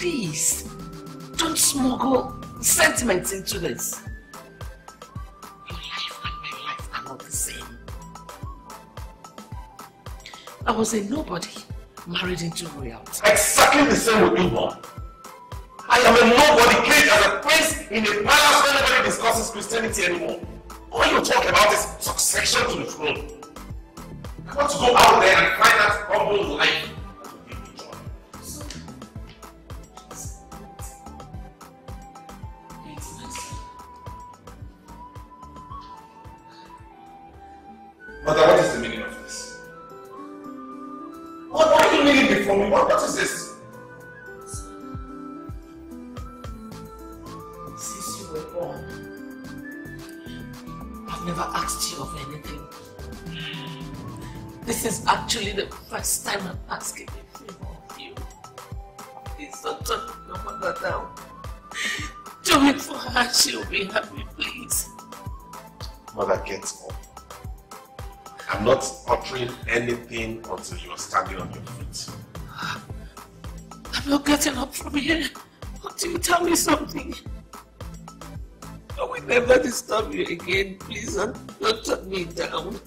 Please, don't smuggle sentiments into this. Your life and my life are not the same. I was a nobody married into royalty. Exactly the same with Uber. I am a nobody caged as a prince in a palace where nobody discusses Christianity anymore. All you talk about is succession to the throne. I want to go out there and find that humble life. you again. Please don't, don't me down.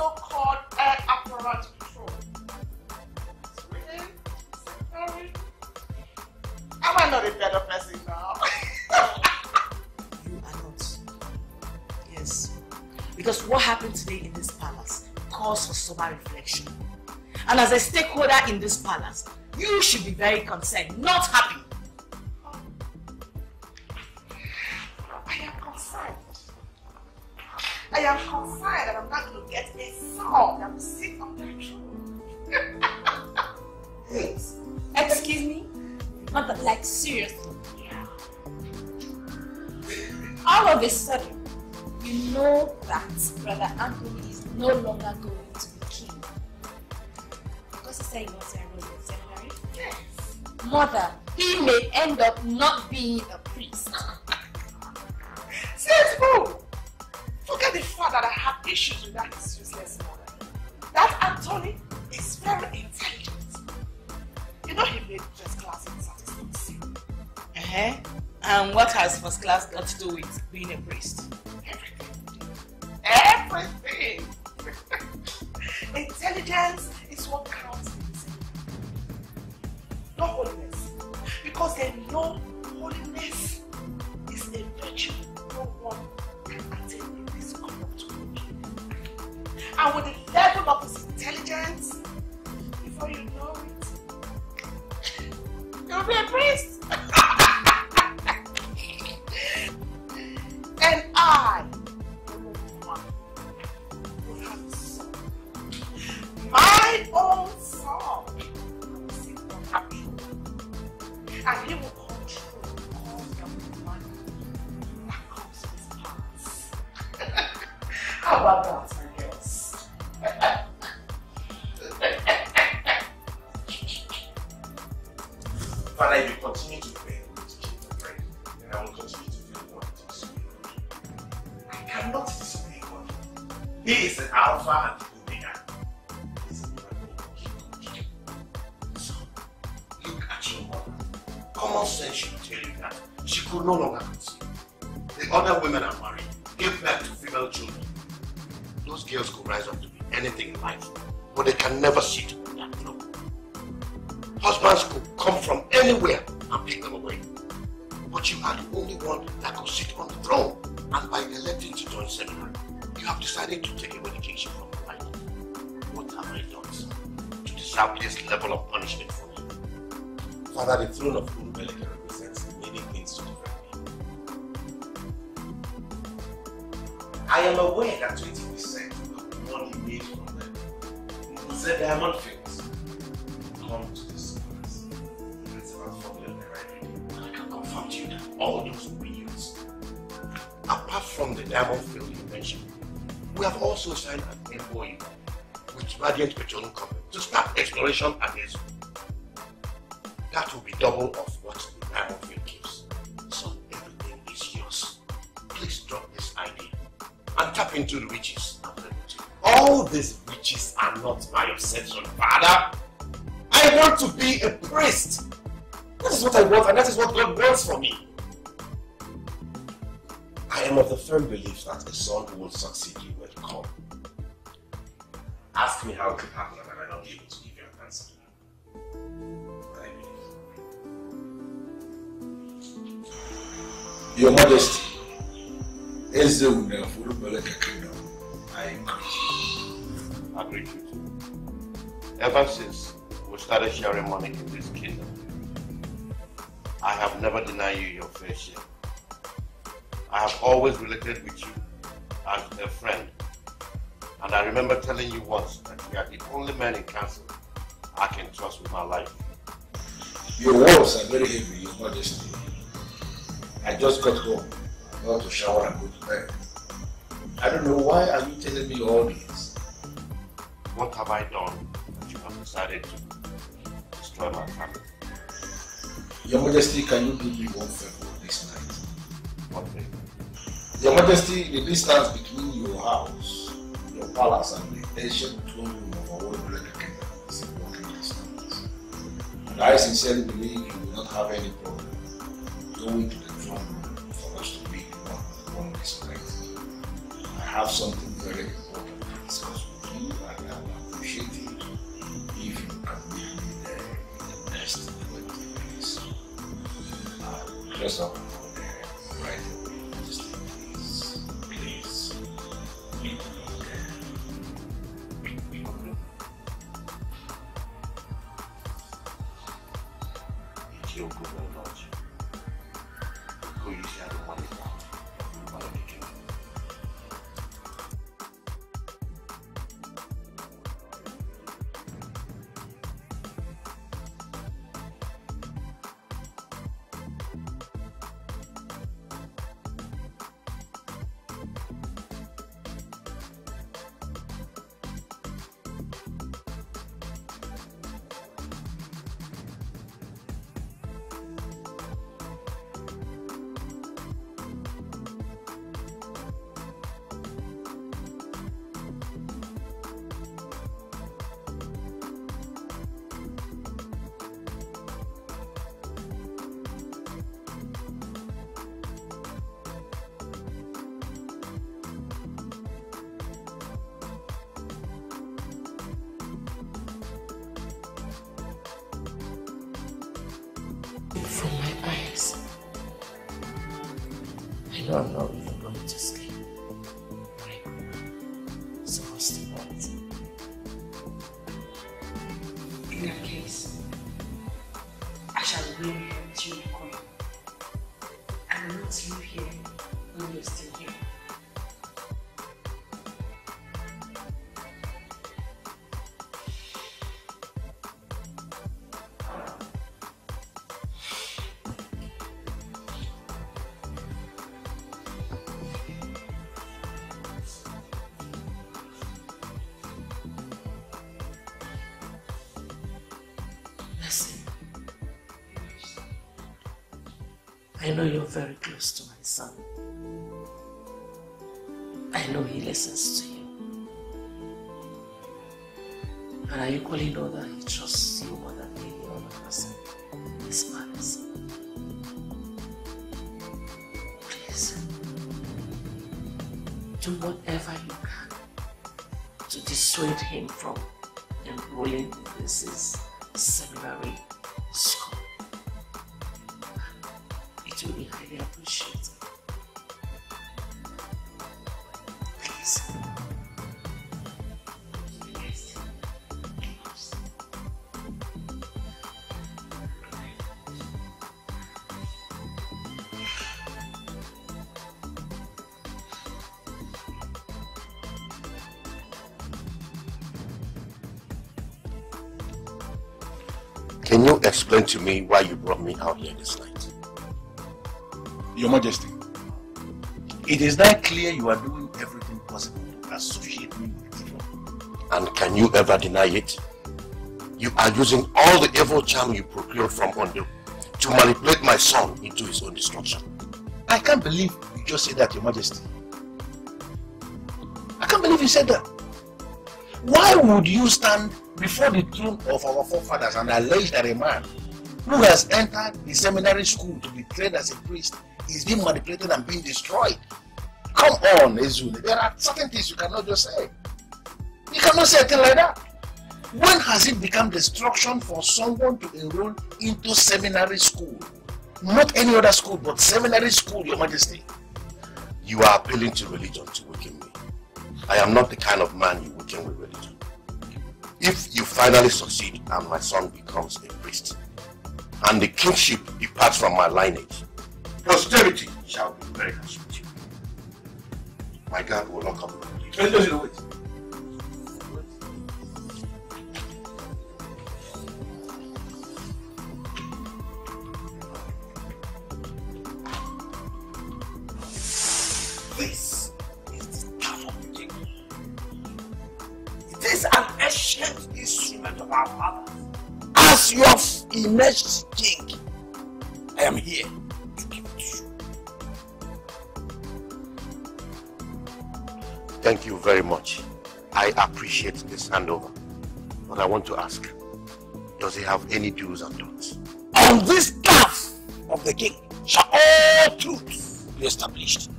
so-called heir apparatus. Am I not a better person now? you are not. Yes. Because what happened today in this palace calls for sober reflection. And as a stakeholder in this palace, you should be very concerned, not happy. At That will be double of what the diamond field gives. So everything is yours. Please drop this idea and tap into the riches. All these riches are not my obsession, Father. I want to be a priest. That is what I want, and that is what God wants for me. I am of the firm belief that a son who will succeed you will come. Ask me how it will happen, and I will be able to I believe. Your Majesty, Eze Une of Urubeleke Kingdom, I agree. Agree with you. Ever since we started sharing money in this kingdom, I have never denied you your fair share. I have always related with you as a friend. And I remember telling you once that you are the only man in council I can trust with my life. Your words are very heavy, Your Majesty. I just got home, I about to shower and go to bed. I don't know why are you telling me all this? What have I done that you have decided to destroy my family? Your Majesty, can you do me one favor this night? What thing? Your Majesty, the distance between your house, your palace, and the ancient throne I sincerely believe you will not have any problem going to the throne room for us to meet one on one night. I have something very he listens to you. And I equally know that he trusts you more than any other person this palace. Please, do whatever you can to dissuade him from enrolling in this his seminary school. It will be highly appreciated. Explain to me why you brought me out here this night? Your Majesty, it is now clear you are doing everything possible to associate me with evil. And can you ever deny it? You are using all the evil charm you procured from Ondo to manipulate my son into his own destruction. I can't believe you just said that, Your Majesty. I can't believe you said that. Why would you stand before the throne of our forefathers and allege that a man who has entered the seminary school to be trained as a priest is being manipulated and being destroyed? Come on, Ezune. There are certain things you cannot just say. You cannot say a thing like that. When has it become destruction for someone to enroll into seminary school? Not any other school, but seminary school, Your Majesty. You are appealing to religion to weaken me. I am not the kind of man you weaken with religion. If you finally succeed and my son becomes a priest, and the kingship departs from my lineage, posterity shall be very happy with you. My God will not come with religion. Wait, wait, wait. This is the king. It is an ancient instrument of our fathers. As your immersed king, I am here to give you. Thank you very much. I appreciate this handover. But I want to ask, does he have any do's and don'ts? On this staff of the king shall all truths be established.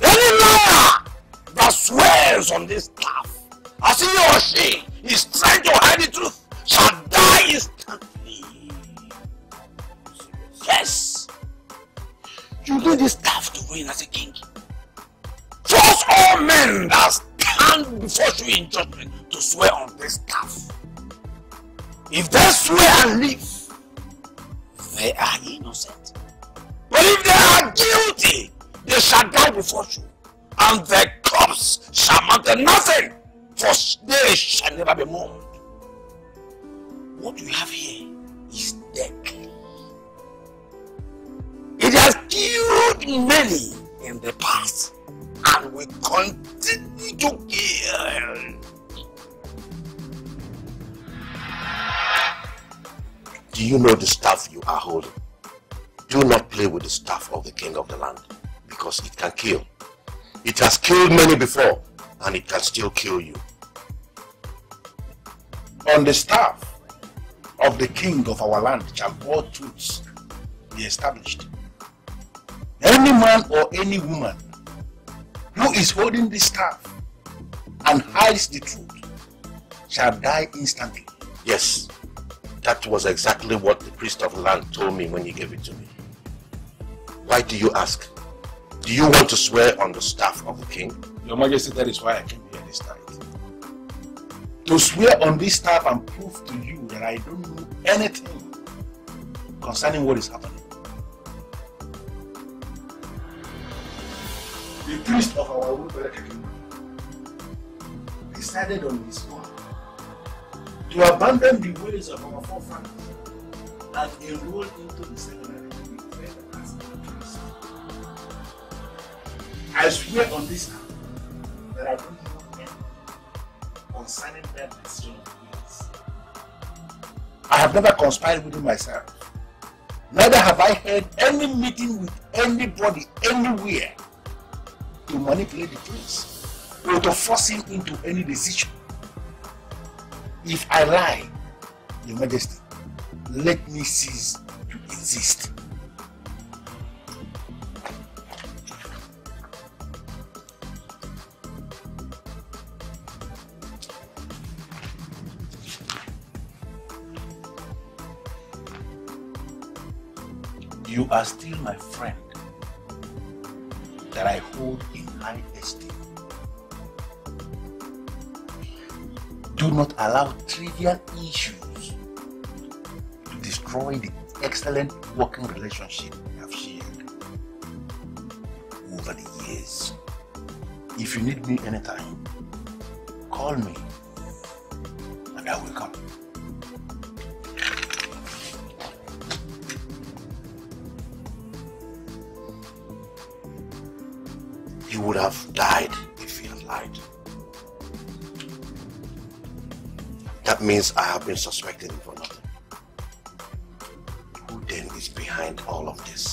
Any liar that swears on this staff, as he or she is trying to hide the truth, shall die instantly. Yes, you need this staff to reign as a king. Force all men that stand before you in judgment to swear on this staff. If they swear and live, they are innocent. But if they are guilty, they shall die before you, and their corpse shall to nothing, for they shall never be mourned. What you have here is deadly. It has killed many in the past, and will continue to kill. Do you know the staff you are holding? Do not play with the staff of the king of the land, because it can kill. It has killed many before, and it can still kill you. On the staff of the king of our land shall all truths be established. Any man or any woman who is holding this staff and hides the truth shall die instantly. Yes, that was exactly what the priest of land told me when he gave it to me. Why do you ask? Do you want to swear on the staff of the king? Your Majesty, that is why I came here this night. To swear on this staff and prove to you that I don't know anything concerning what is happening. The priest of our own kingdom decided on his own to abandon the ways of our forefathers and enroll into the seminary to be trained as a priest. I swear on this earth that I don't know anything concerning that decision of his. I have never conspired within myself Neither have I had any meeting with anybody anywhere to manipulate the prince or to force him into any decision. If I lie, Your Majesty, let me cease to exist. You are still my friend that I hold in Do not allow trivial issues to destroy the excellent working relationship we have shared over the years. If you need me anytime, call me and I will come. You would have died That means I have been suspecting for nothing. Who then is behind all of this?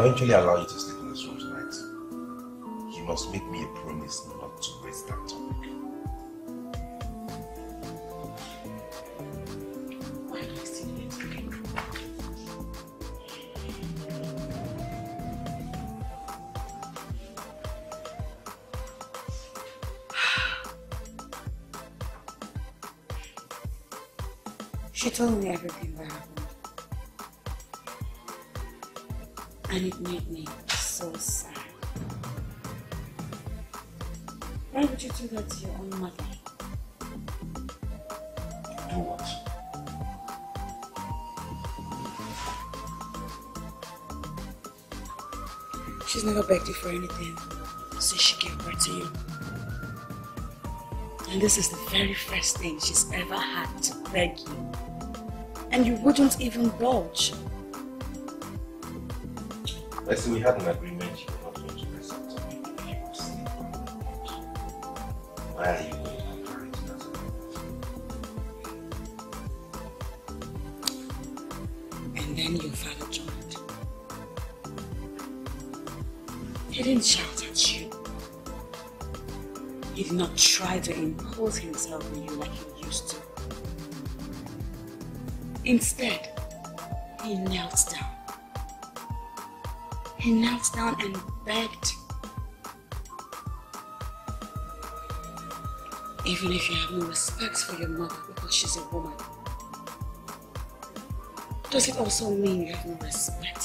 20 reais lá. For anything since she gave birth to you. And this is the very first thing she's ever had to beg you. And you wouldn't even budge. Mercy, we had an agreement you were not going to that topic if you would sleep on the couch. Why are you going to as a And then your father joined. He didn't shout at you. He did not try to impose himself on you like he used to. Instead, he knelt down. He knelt down and begged. Even if you have no respect for your mother because she's a woman, does it also mean you have no respect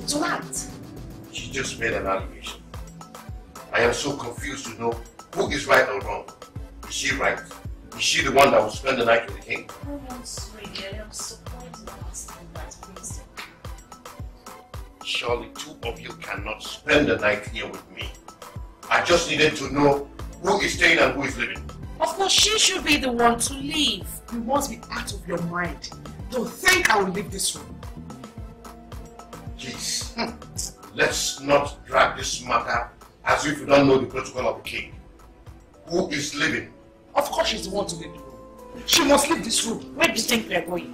tonight. She just made an allegation. I am so confused to know who is right or wrong. Is she right? Is she the one that will spend the night with the king? Oh, I'm sorry, I am supporting us in that. Surely two of you cannot spend the night here with me. I just needed to know who is staying and who is leaving. Of course, she should be the one to leave. You must be out of your mind. Don't think I will leave this room. Please. let's not drag this matter as if we don't know the protocol of the king. Who is leaving? Of course she's the one to leave the room. She must leave this room. Where do you think we are going?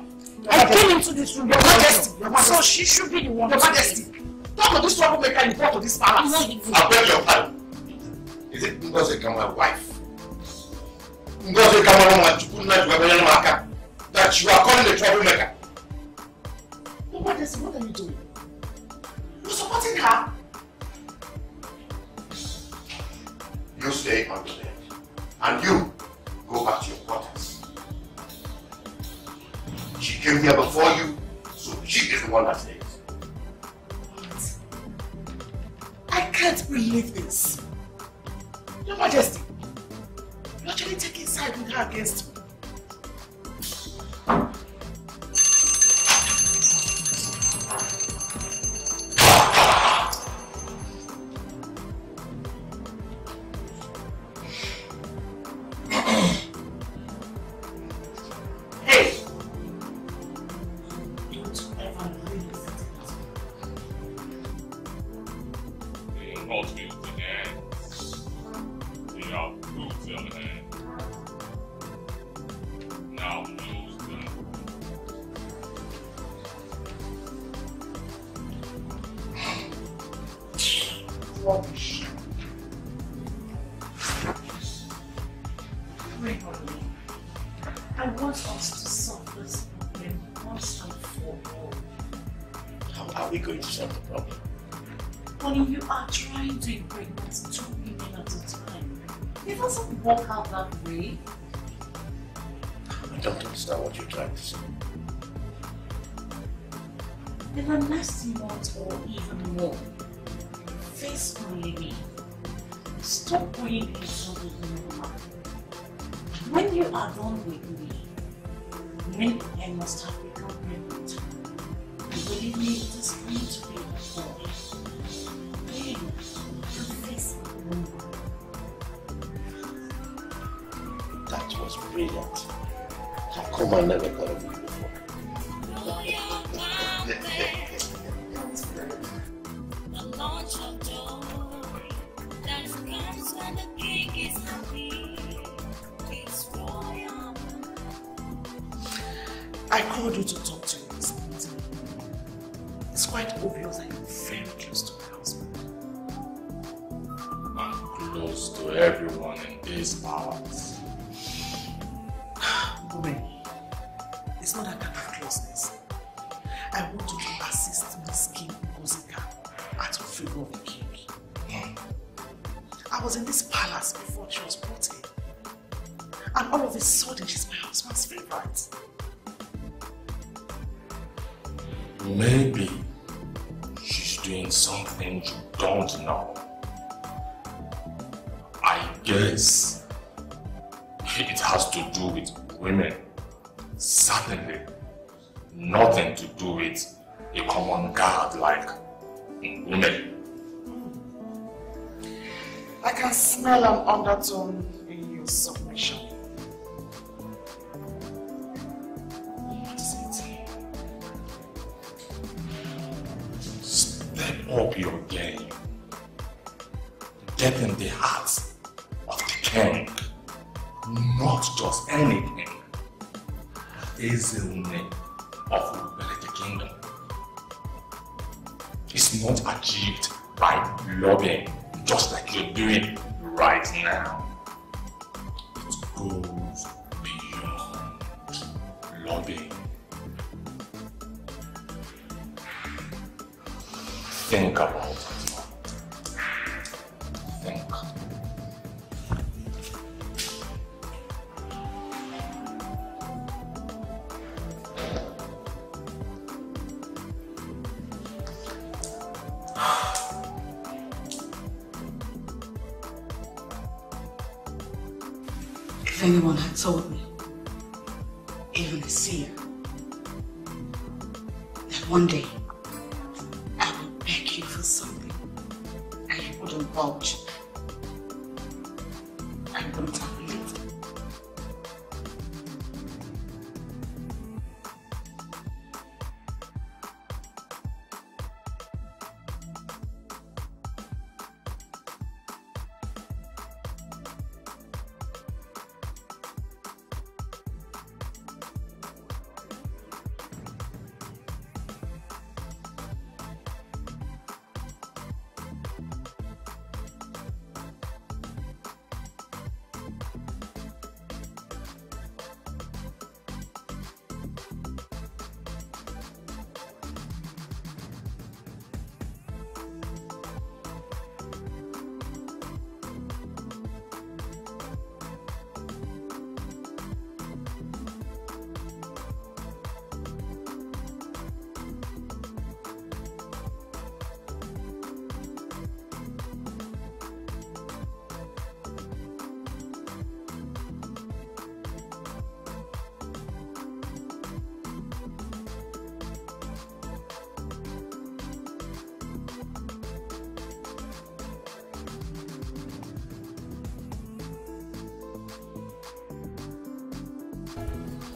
Your I Majesty. came into this room. Your Majesty. Your Majesty. So she should be the one. Your to Majesty. Talk to this troublemaker you brought to this palace. I beg your pardon. Is it Ngozi Kama's wife? Ngozi Kama's wife that you are calling a troublemaker? Your Majesty, what are you doing? You're supporting her. You stay on the bed. And you go back to your quarters. She came here before you, so she is the one that stays. I can't believe this. Your Majesty, you're actually taking side with her against me. Are we going to solve the problem? Honey, you are trying to impregnate two women at a time. It doesn't work out that way. I don't understand what you're trying to say. In the next month or even more, face me. Stop going into the normal. When you are done with me, when I must have and. That was brilliant. How come I never thought of it smell an undertone in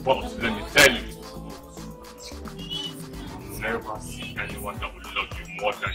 But let me tell you, never see anyone that will love you more than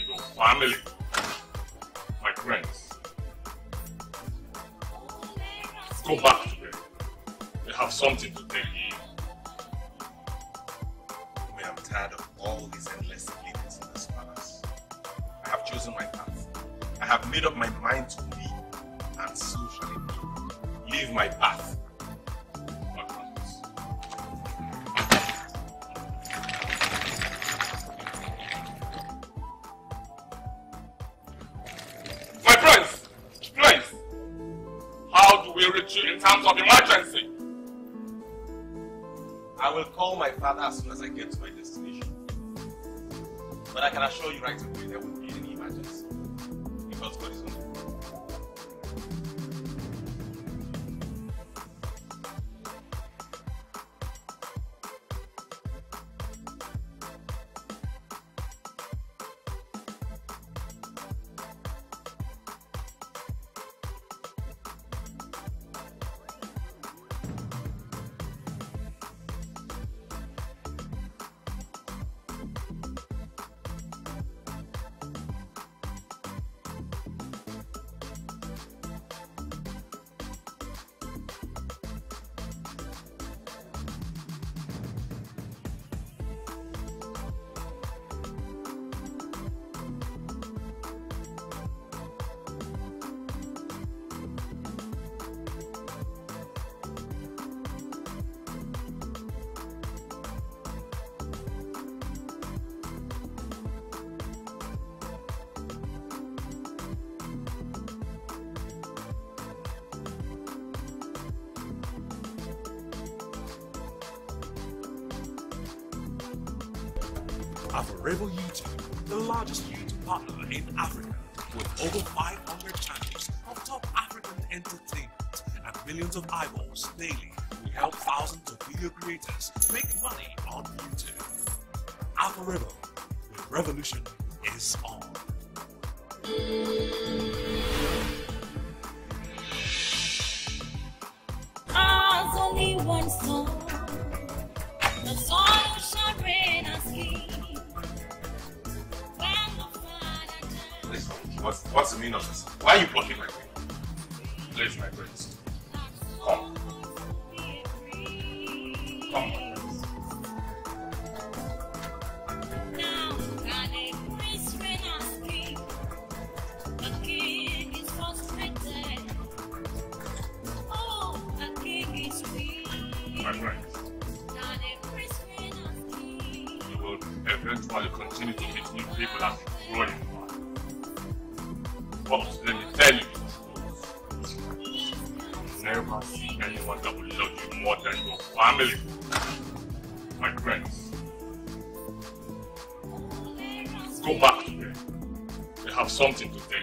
Favorable YouTube, the largest YouTube partner in Africa, with over 500 channels of top African entertainment and millions of eyeballs daily, we help thousands of video creators make money on YouTube. Favorable, the revolution promise, let me tell you. Never see anyone that will love you more than your family, my friends. Go back to them. They have something to tell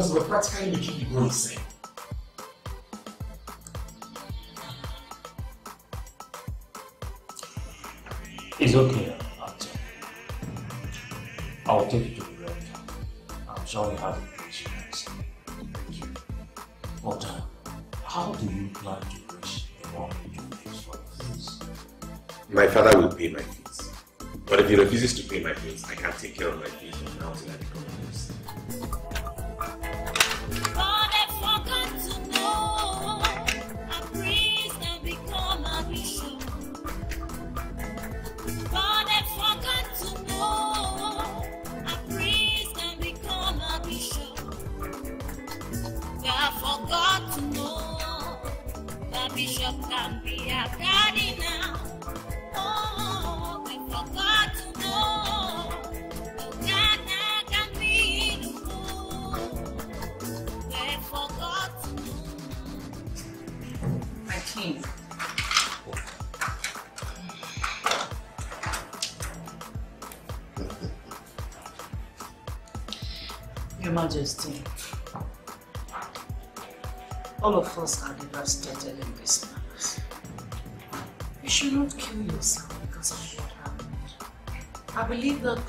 because we're practically making the goal itself.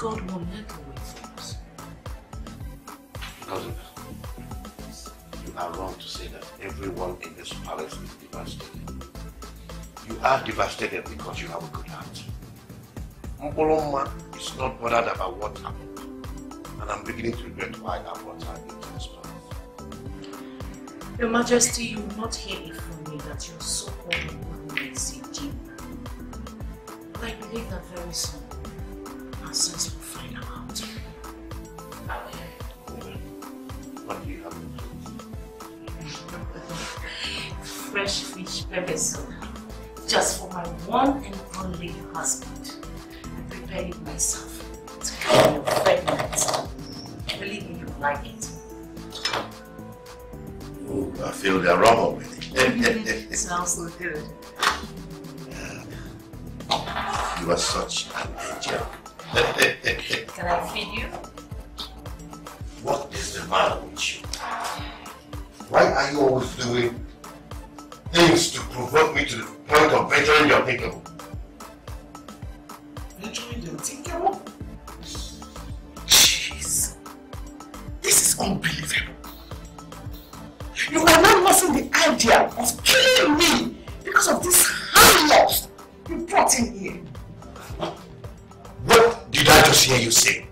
God will meddle with us. Cousin, you are wrong to say that everyone in this palace is devastated. You are devastated because you have a good heart. Mboloma is not bothered about what happened. And I'm beginning to regret why I brought her into this palace. Your Majesty, you will not hear me such an angel. Can I feed you? Just hear you say?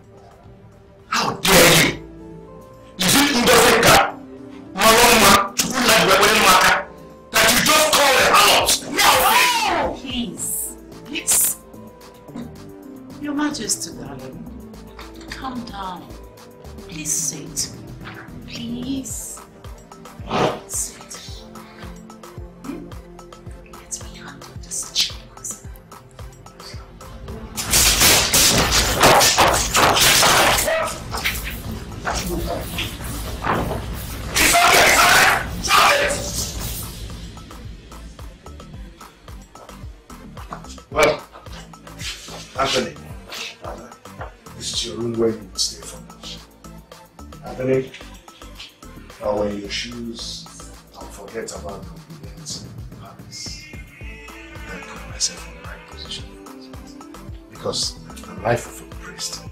Because the life of a priest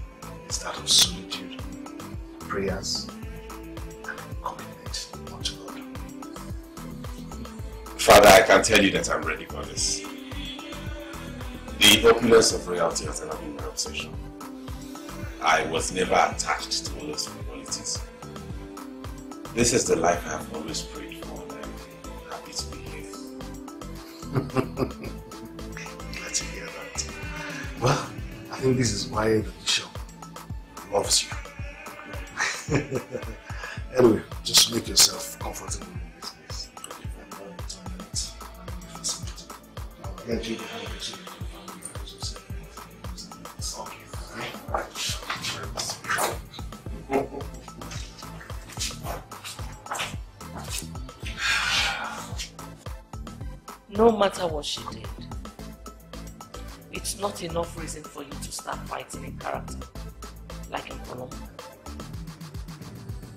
is that of solitude, prayers, and commitment unto God. Father, I can tell you that I'm ready for this. The opulence of royalty has never been my obsession. I was never attached to all those frivolities. This is the life I have always prayed for, and I'm happy to be here. Well, I think this is why the bishop loves you. anyway, just make yourself comfortable in this place. No matter what she did, not enough reason for you to start fighting in character, like in Colombo.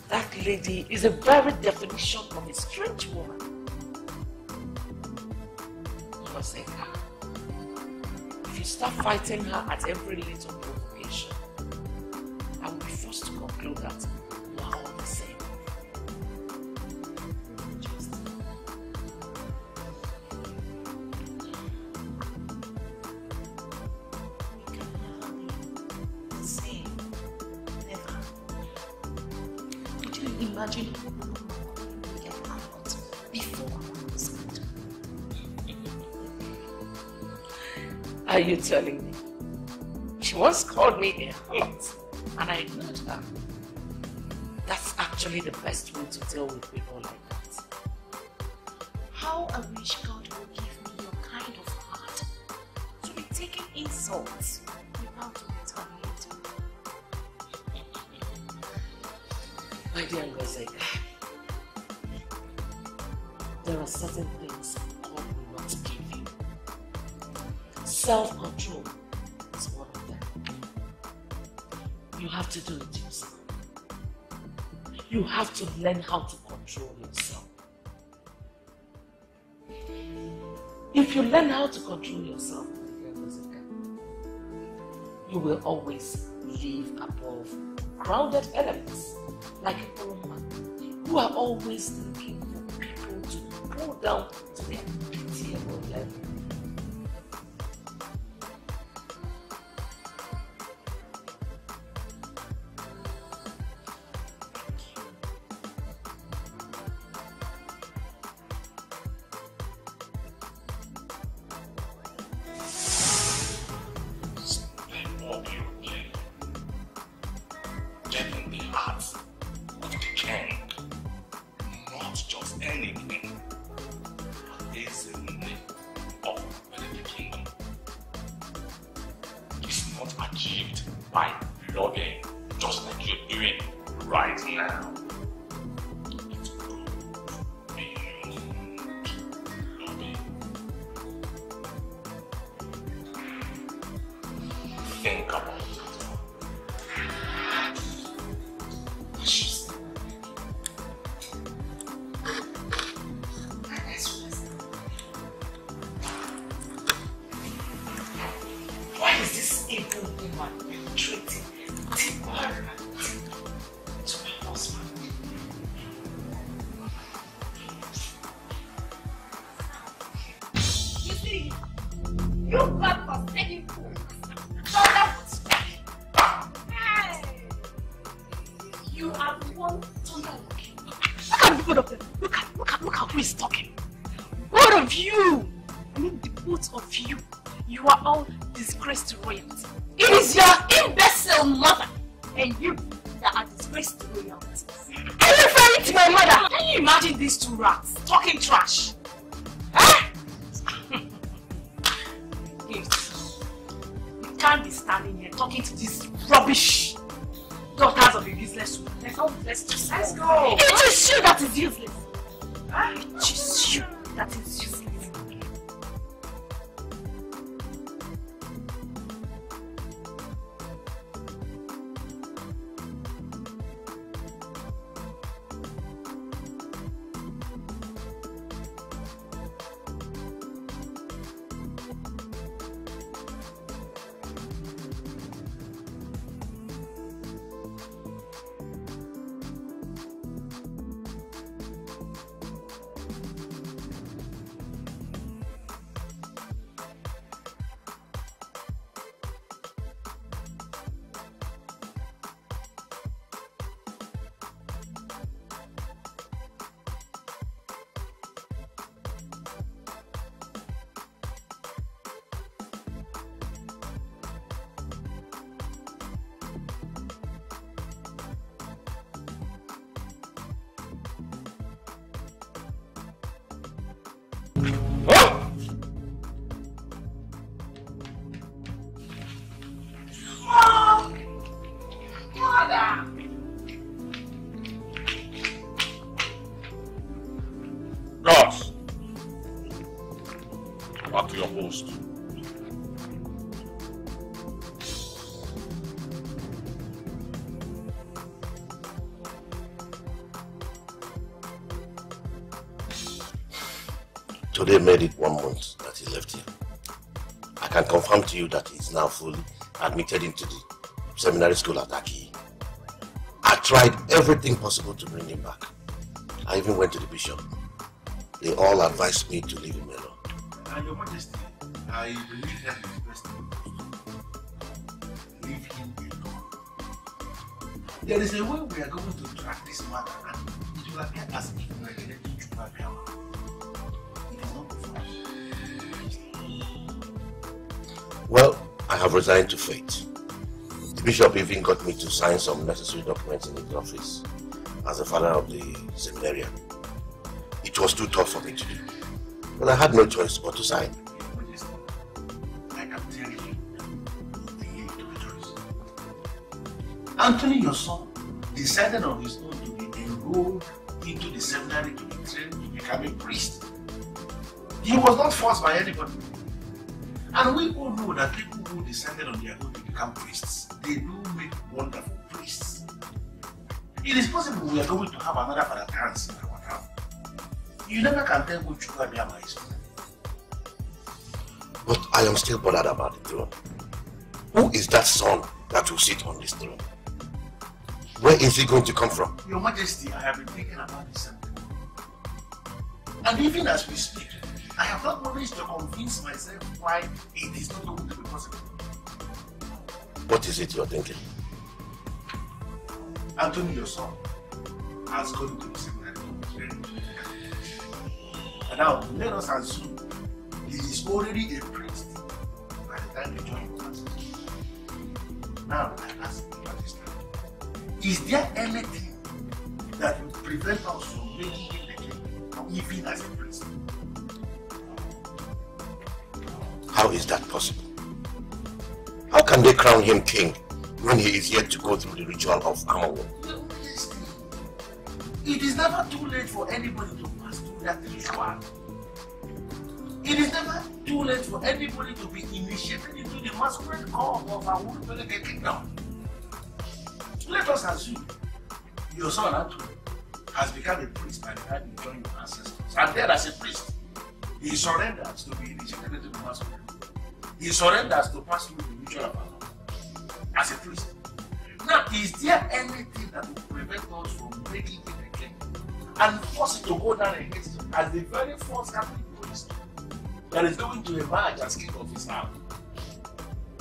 That lady is a very definition of a strange woman. Moseka, ah. if you start fighting her at every little provocation, I will be forced to conclude that you telling me? She once called me a harlot and I ignored her. That's actually the best way to deal with people like that. How I wish God would give me your kind of heart to be taking insults without retaliating. My dear Ngozeka, there are certain Self-control is one of them. You have to do it yourself. You have to learn how to control yourself. If you learn how to control yourself, you will always live above crowded elements like a woman who are always looking for people to pull down to their pitiable level. Made it one month that he left here. I can confirm to you that he is now fully admitted into the seminary school at Aki. I tried everything possible to bring him back. I even went to the bishop. They all advised me to leave him alone. Your majesty, I believe that is best. Leave him alone. There is a way we are going to track this matter and it will appear as if we are getting to Babel. Well, I have resigned to fate. The bishop even got me to sign some necessary documents in his office as the father of the seminarian. It was too tough for me to do. But I had no choice but to sign. Anthony, your son, decided on his own to be enrolled into the seminary to be trained to become a priest. He was not forced by anybody. And we all know that people who descended on their own to become priests, they do make wonderful priests. It is possible we are going to have another Father Terence in our town. You never can tell which Chukwabiyama is. But I am still bothered about the throne. Who is that son that will sit on this throne? Where is he going to come from? Your Majesty, I have been thinking about this. And even as we speak, I have not managed to convince myself why it is not going to be possible. What is it you're thinking? Anthony, your son, has gone to the seminary. And now, let us assume he is already a priest by the time he joined us. Now, I ask you, Majesty, is there anything that would prevent us from making him the king, even as a priest? How is that possible? How can they crown him king when he is yet to go through the ritual of Amawo? It is never too late for anybody to pass through that ritual. It is never too late for anybody to be initiated into the masquerade call of our Wulubeleke kingdom. Let us assume your son Anthony has become a priest by the time you join your ancestors. And then as a priest, he surrenders to be initiated into the masquerade. He surrenders to pass through the ritual of as a priest. Now, is there anything that will prevent us from making it again and force it to go down against him as the very first Catholic priest that is going to emerge as king of his house?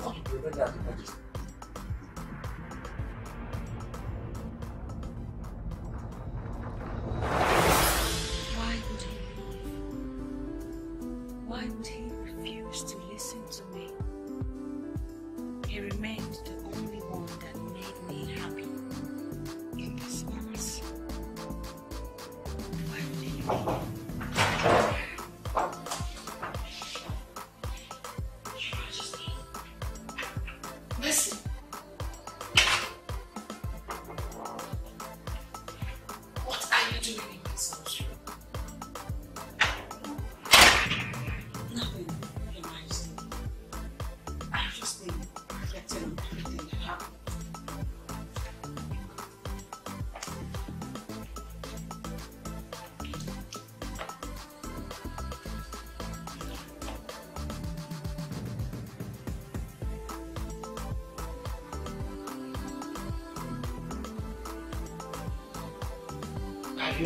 What will prevent that, Majesty? Why would he Why would he refuse to listen to me? He remained the only one that made me happy in this palace. Why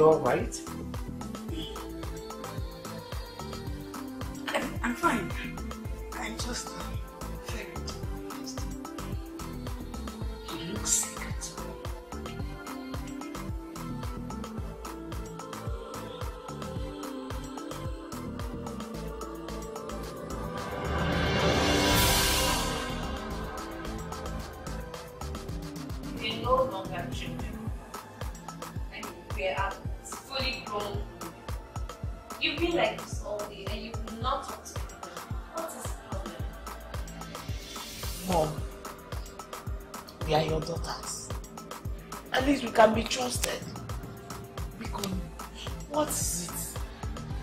Are you can be trusted. Because what is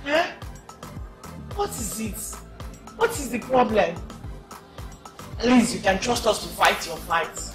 it? Eh? What is it? What is the problem? At least you can trust us to fight your fights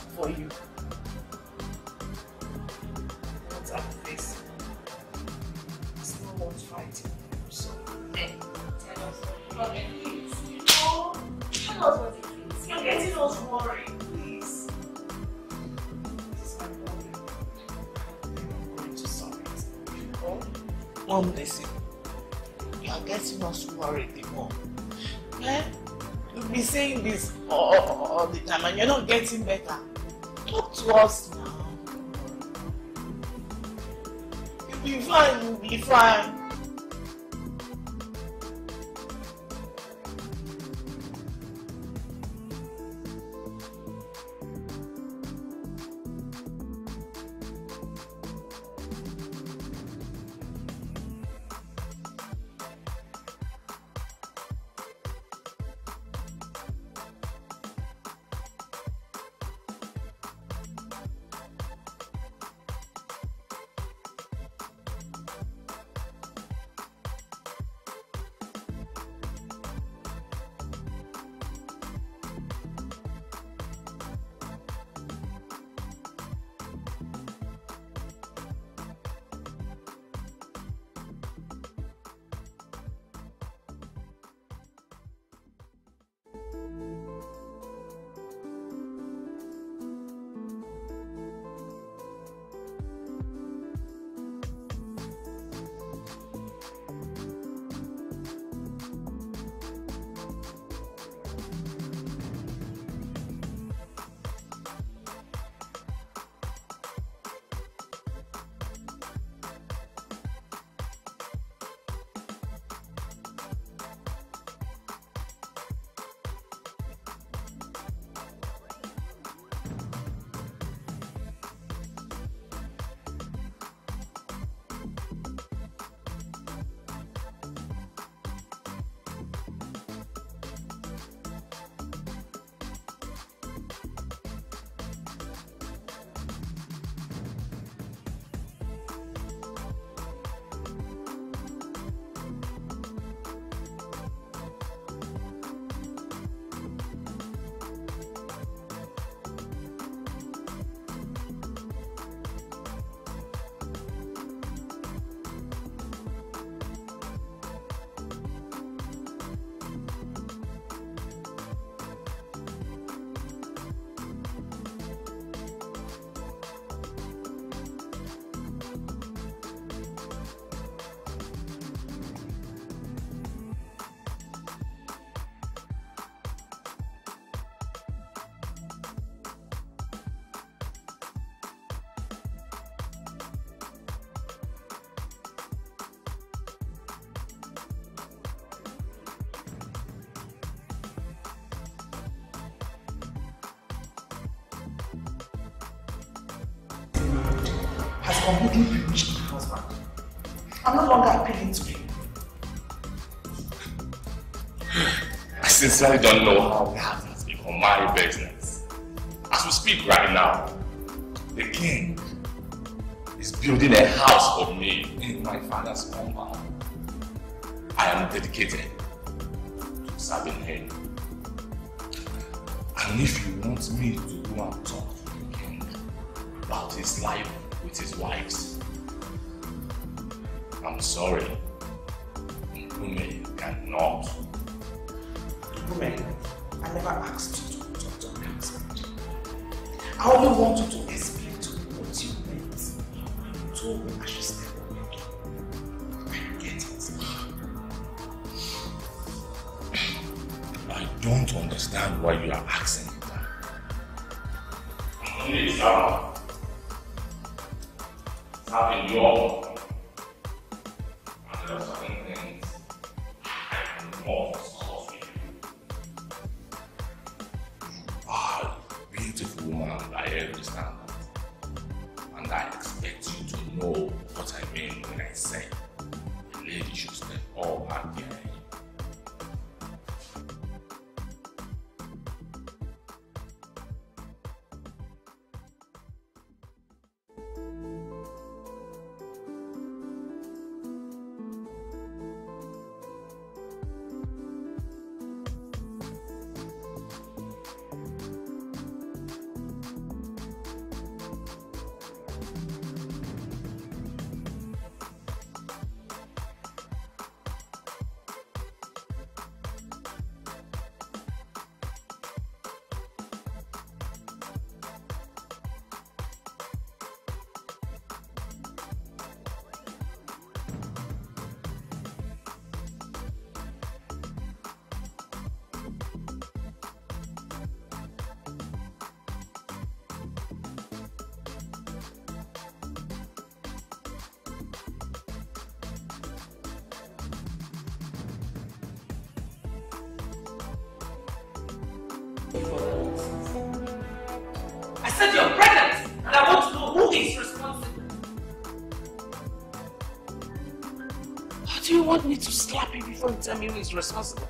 completely husband. I'm no longer appealing to him. I sincerely don't know how that has become my business. As we speak right now, the king is building a house for me in my father's compound. I am dedicated to serving him. And if you want me to go and talk to the king about his life with his wives, I'm sorry. You tell me is responsible?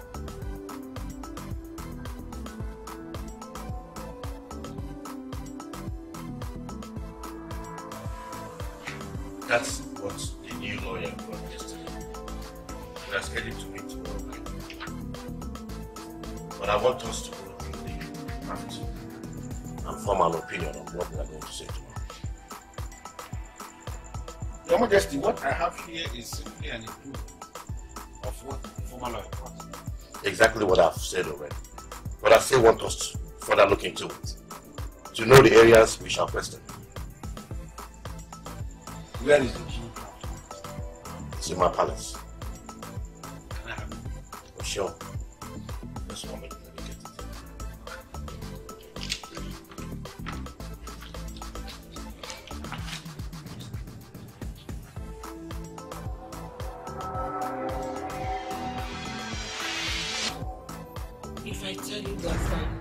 Want us to further look into it. To know the areas we shall question. Where is If I tell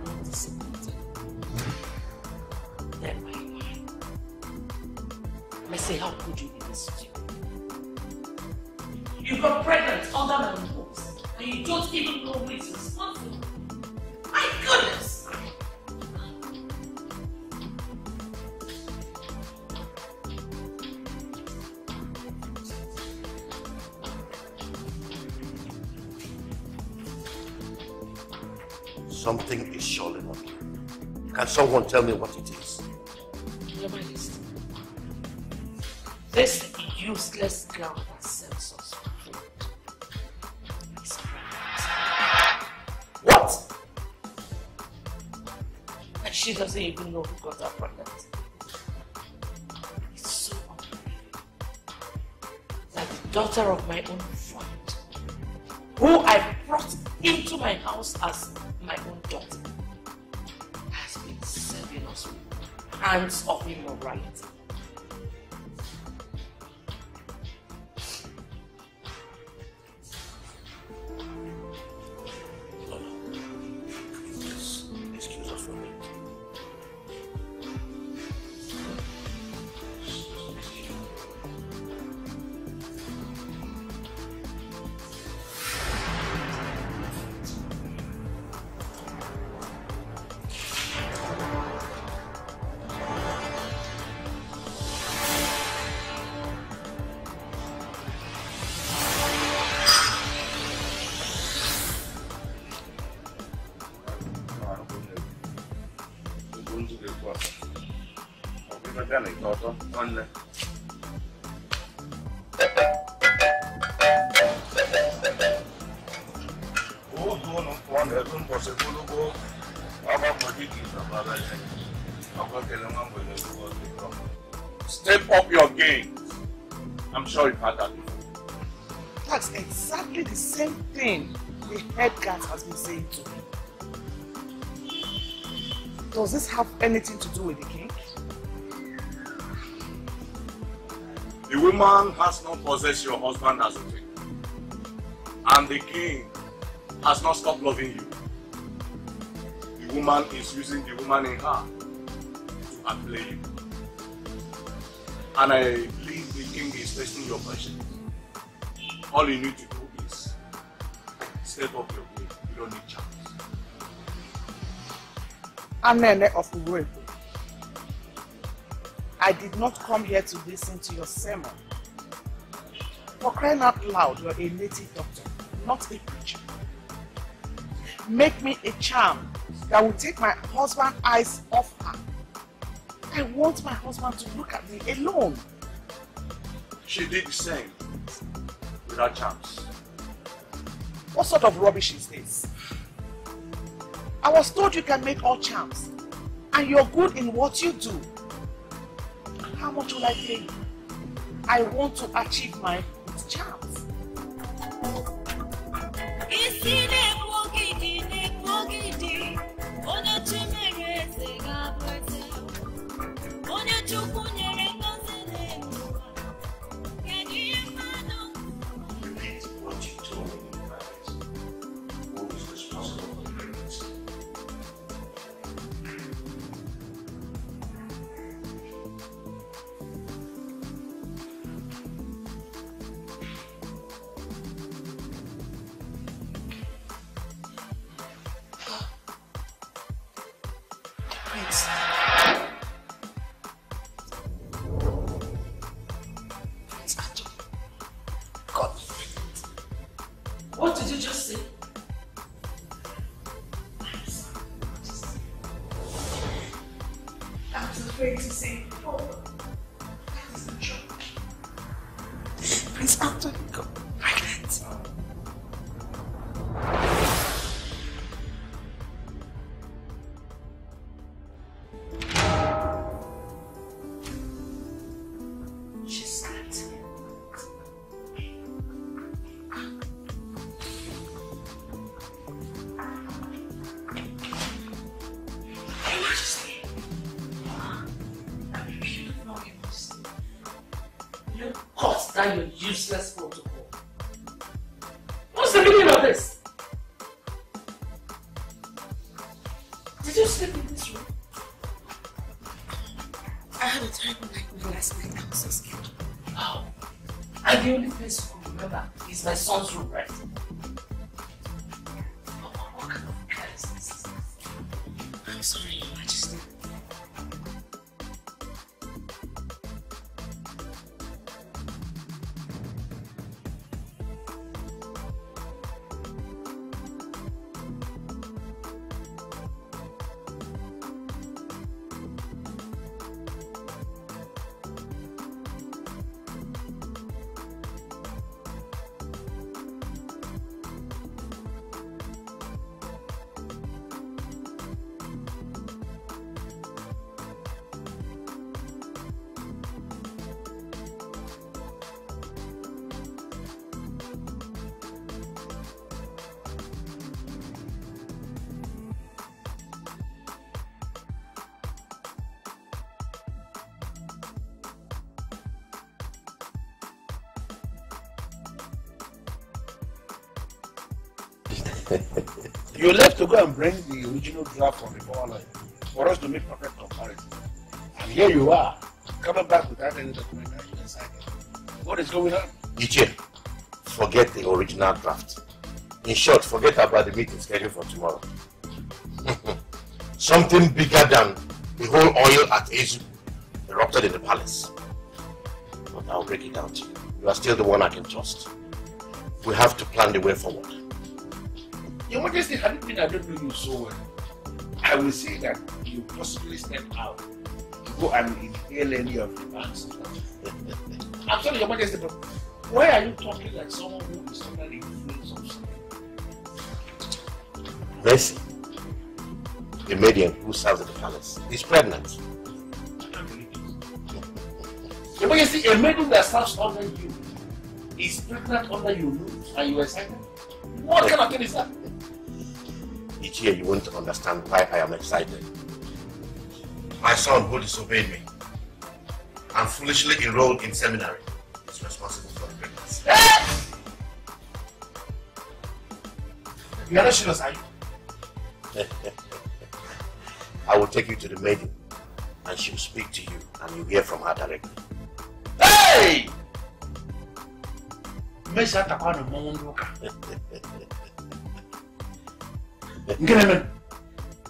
tell me what it is? This useless girl that sells us food is pregnant. What? And she doesn't even know who got her pregnant. It's so that the daughter of my own friend, who I brought into my house as hands guard has been saying to me. Does this have anything to do with the king? The woman has not possessed your husband as a king. And the king has not stopped loving you. The woman is using the woman in her to outplay you. And I believe the king is testing your patience. All you need to Anene of Uwebu. I did not come here to listen to your sermon. For crying out loud, you're a native doctor, not a preacher. Make me a charm that will take my husband's eyes off her. I want my husband to look at me alone. She did the same without chance. What sort of rubbish is this? I was told you can make all charms, and you're good in what you do. How much will I pay you? I want to achieve my charms. isi na-ekwu ogidi na-ekwu ogidi useless You left to go and bring the original draft from the power line for us to make perfect comparison. And here you are, coming back without any documentation inside. What is going on? Ichie, forget the original draft. In short, forget about the meeting scheduled for tomorrow. Something bigger than the whole oil at Azu erupted in the palace. But I'll break it down to you. You are still the one I can trust. We have to plan the way forward. Majesty, had it been I don't know you so well, I will say that you possibly stepped out to go and inhale any of the banks. I'm sorry, Your Majesty, but why are you talking like someone who is under the influence of something? Mercy, the maiden who serves at the palace, is pregnant. Your Majesty, a maiden that serves under you is pregnant under your nose and you are excited? What kind of thing is that? Ichie you won't understand why I am excited. My son who disobeyed me and foolishly enrolled in seminary is responsible for the pregnancy. You are not serious, are you? I will take you to the maiden and she will speak to you and you'll hear from her directly. Hey! Messi atakwa na Grama!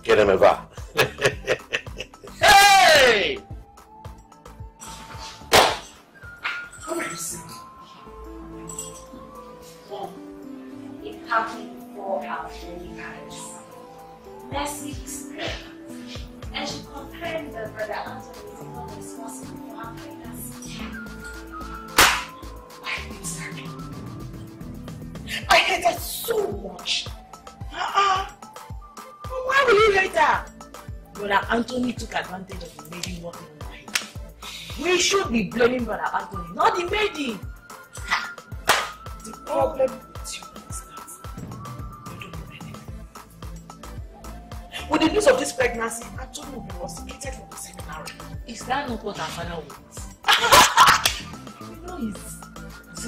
Grama, vá!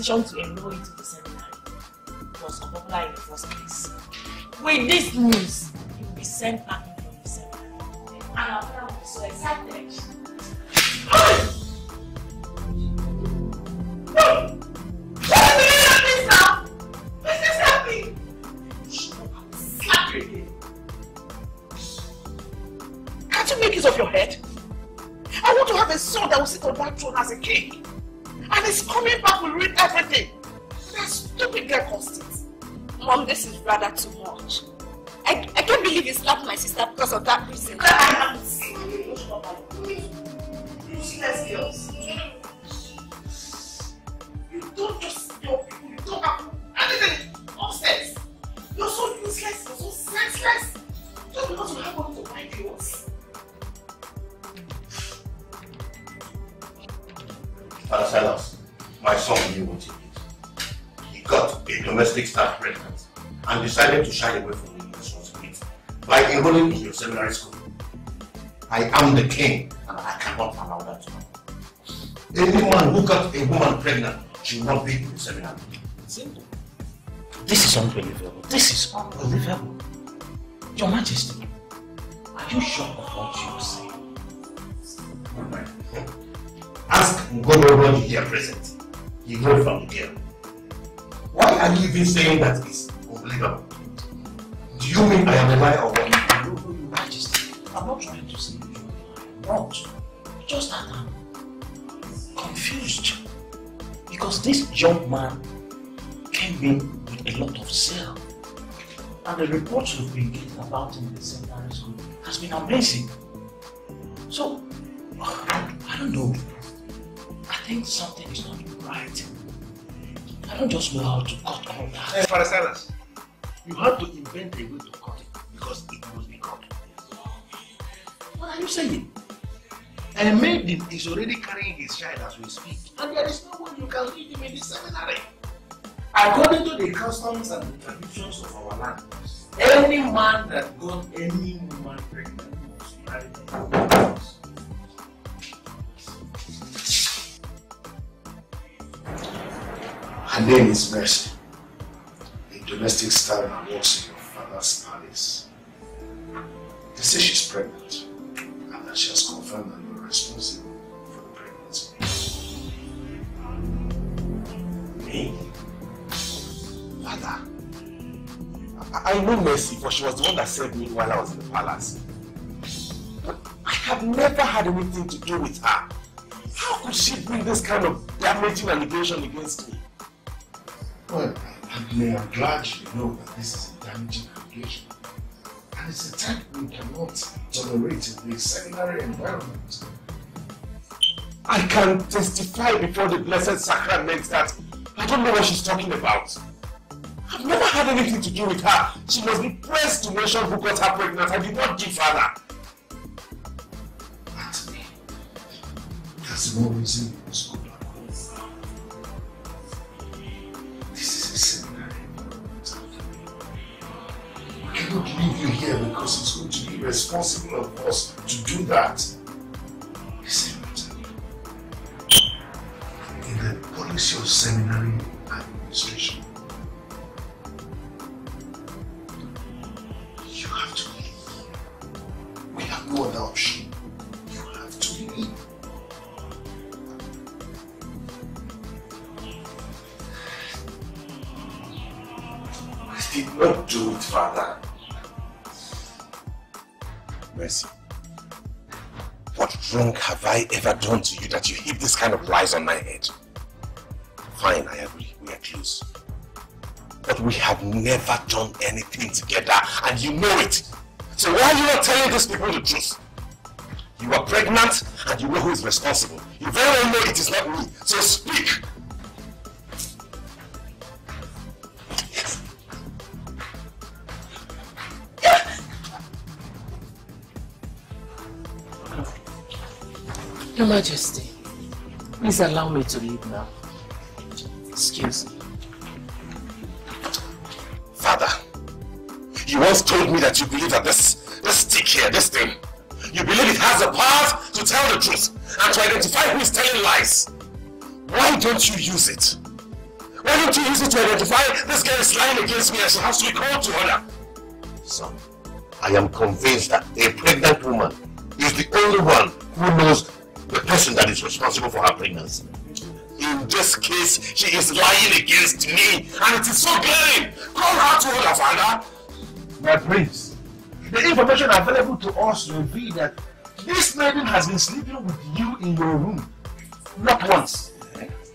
Decision to enroll into the seminary was Who got a woman pregnant she will not be in the seminary. Simple. This is unbelievable. This is unbelievable. Your Majesty, are you sure of what you say? Oh Ask Ngoro here present. He heard from the girl. Why are you even saying that is unbelievable? Do you mean I am a liar or what? No, no, Your Majesty, I'm not trying to say you are not. Just that I'm confused. Because this young man came in with a lot of zeal. And the reports we've been getting about him in the seminary school has been amazing. So, I don't know. I think something is not right. I don't just know how to cut all that. Hey, Father Silas, you have to invent a way to cut it because it must be cut. What are you saying? A maiden is already carrying his child as we speak, and there is no way you can leave him in the seminary. According to the customs and the traditions of our land, any man that got any woman pregnant must marry them. Her name is Mercy, a domestic staff that works in your father's palace. They say she's pregnant and that she has confirmed responsible for the pregnancy. Me? Father, I, I know Mercy, for she was the one that saved me while I was in the palace. But I have never had anything to do with her. How could she bring this kind of damaging allegation against me? well, I am glad you know that this is a damaging allegation. And it's a type we cannot tolerate in the seminary environment. I can testify before the blessed sacrament that I don't know what she's talking about. I've never had anything to do with her. She must be pressed to mention who got her pregnant. I did not give her that. Anthony, there's no reason you must go back home. This is a seminary. We cannot leave you here because it's going to be irresponsible of us to do that. Seminary administration, you have to leave. We have no other option. You have to leave. I did not do it, Father. Mercy. What wrong have I ever done to you that you heap this kind of lies on my head? Fine, I agree. We are close. But we have never done anything together, and you know it. So why are you not telling these people the truth? You are pregnant, and you know who is responsible. You very well know it is not me. So speak. Your Majesty, please allow me to leave now. Excuse. Father, you once told me that you believe that this, this stick here, this thing, you believe it has the power to tell the truth and to identify who is telling lies. Why don't you use it? Why don't you use it to identify this girl is lying against me and she has to be called to order? Son, I am convinced that a pregnant woman is the only one who knows the person that is responsible for her pregnancy. In this case, she is lying against me, and it is so glaring. Call her to order, father. My prince, the information available to us reveal that this maiden has been sleeping with you in your room. Not once,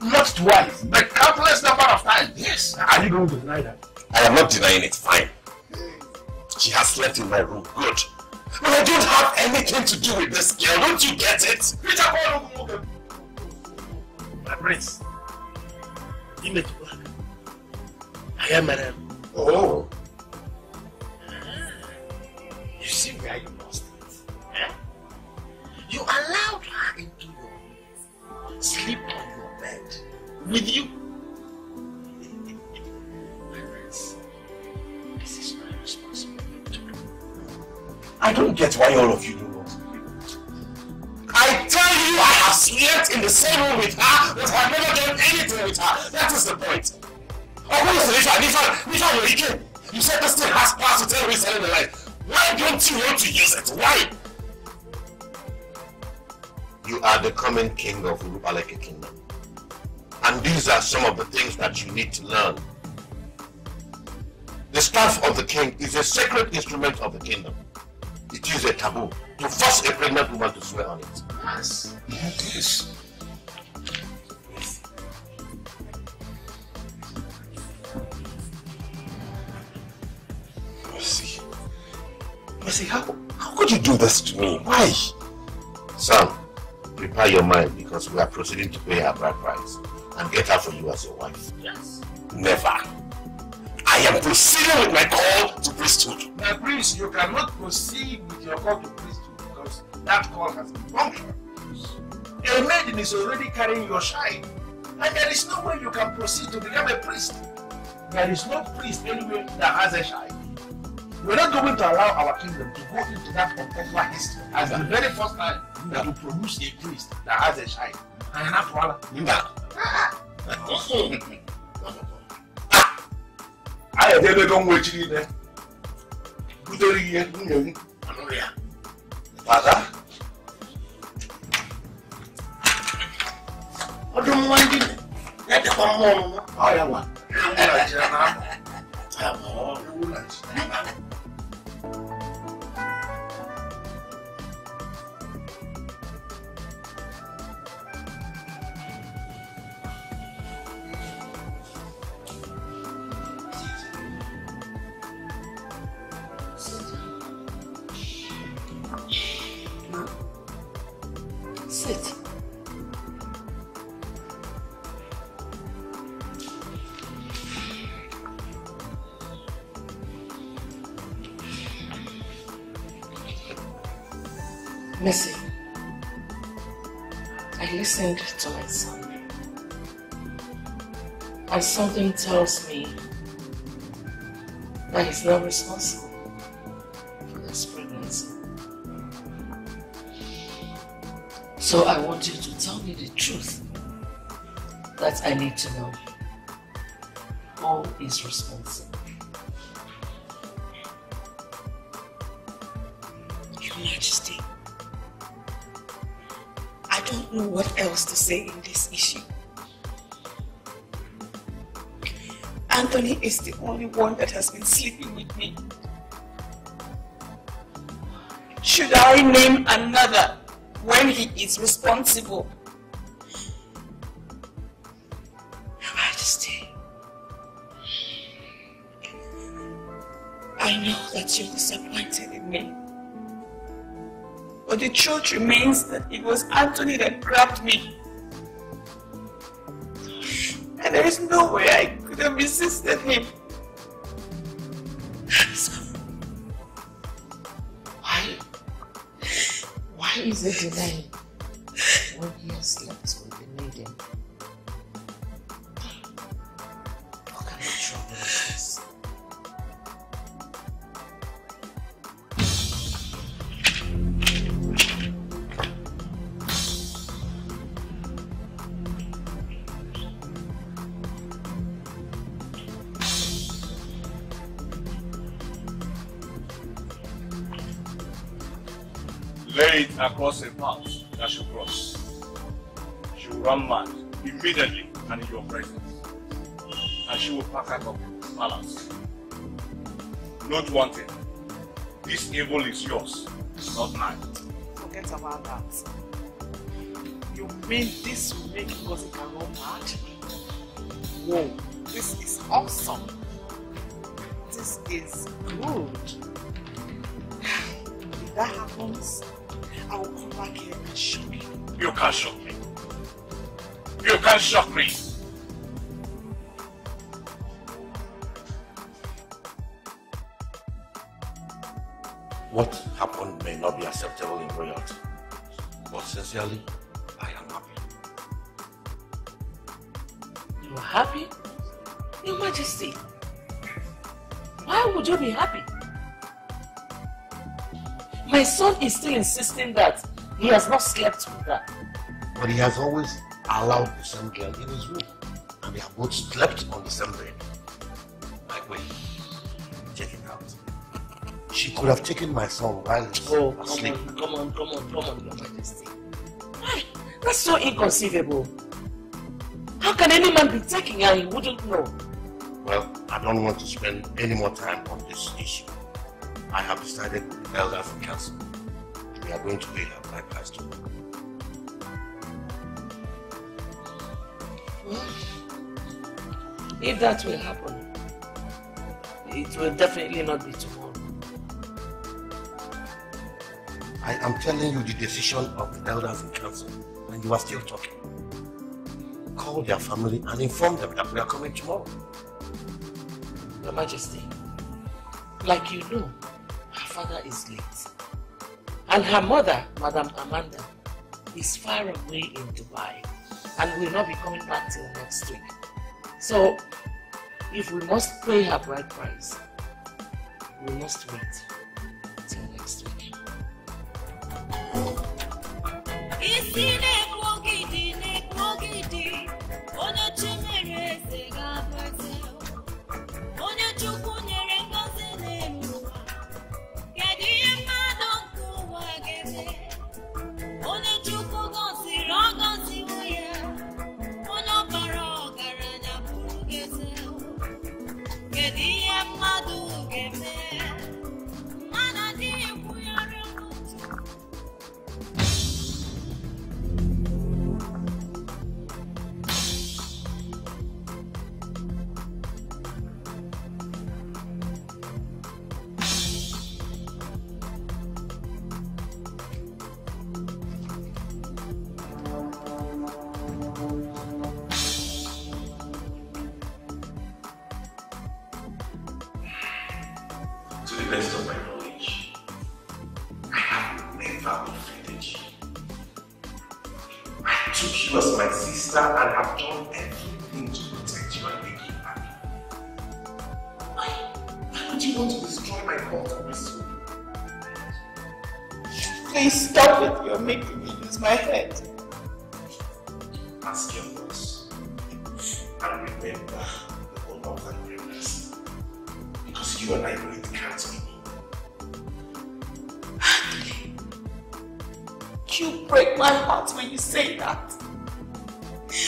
not twice, but countless number of times. Yes. Are you going to deny that? I am not denying it, fine. She has slept in my room, good. But I don't have anything to do with this girl, don't you get it? My prince, image black. I am madam. Oh. You see where you lost it. eh? You allowed her into your room, sleep on your bed with you. My prince, this is my responsibility. I don't get why all of you do. I tell you, I have slept in the same room with her, but I have never done anything with her. That is the point. Oh, who is Nisha? Nisha, Nisha, you're again. You said this thing has power to tell who is telling the life. Why don't you want to use it? Why? You are the coming king of Urupaleke Kingdom. And these are some of the things that you need to learn. The staff of the king is a sacred instrument of the kingdom. It is a taboo to force a pregnant woman to swear on it. Yes, is. Mercy. Mercy, how, how could you do this to me? Why? Son, prepare your mind because we are proceeding to pay her bride price and get her for you as your wife. Yes. Never. I am proceeding with my call to priesthood. My prince, you cannot proceed with your call to priesthood that call has been punctured. A maiden is already carrying your shine, and there is no way you can proceed to become a priest. There is no priest anywhere that has a shine. We're not going to allow our kingdom to go into that unpopular history as the very first time that we produce a priest that has a shine. And not one. anyị edebego nwa echi niile butere ihe nwunye m anụrụ ya Bàbá. Ọdún mú wáyé dìbò. Lẹ́dẹ̀ kan mú ọrùn mọ́. Ọ̀rẹ́ wa. Ẹ wúlò àjẹ́ náà. Àmọ́ ẹ náà. Tells me that he's not responsible for this pregnancy. So I want you to tell me the truth that I need to know. Who is responsible? Your Majesty, I don't know what else to say in this issue. Anthony is the only one that has been sleeping with me. Should I name another when he is responsible? Your Majesty, I know that you're disappointed in me. But the truth remains that it was Anthony that grabbed me. And there is no way I could have resisted him. So, Why? Why is it denying when he has slept Lay it across a path that should cross. She will run mad immediately and in your presence. And she will pack up palace. Note one thing. This evil is yours, not mine. Forget about that. You mean this will make Ngozi run mad? Whoa, this is awesome. This is good. If that happens, I will come back here and shock you. You can't shock me. You can't shock me. What happened may not be acceptable in royalty, but sincerely, I am happy. You are happy? Your Majesty, why would you be happy? My son is still insisting that he has not slept with her. But he has always allowed the same girl in his room, and they have both slept on the same bed. My way, check it out. She could have taken my son while he's Oh, asleep. come on, come on, come on, come on, Your Majesty. Why? That's so inconceivable. How can any man be taking her he wouldn't know? Well, I don't want to spend any more time on this issue. I have decided with the elders and council. We are going to pay her bride price tomorrow. Well, if that will happen, it will definitely not be tomorrow. I am telling you the decision of the elders in council, and you are still talking. Call their family and inform them that we are coming tomorrow. Your Majesty, like you know, father is late. And her mother, Madam Amanda, is far away in Dubai and will not be coming back till next week. So, if we must pay her bride price, we must wait till next week. You break my heart when you say that.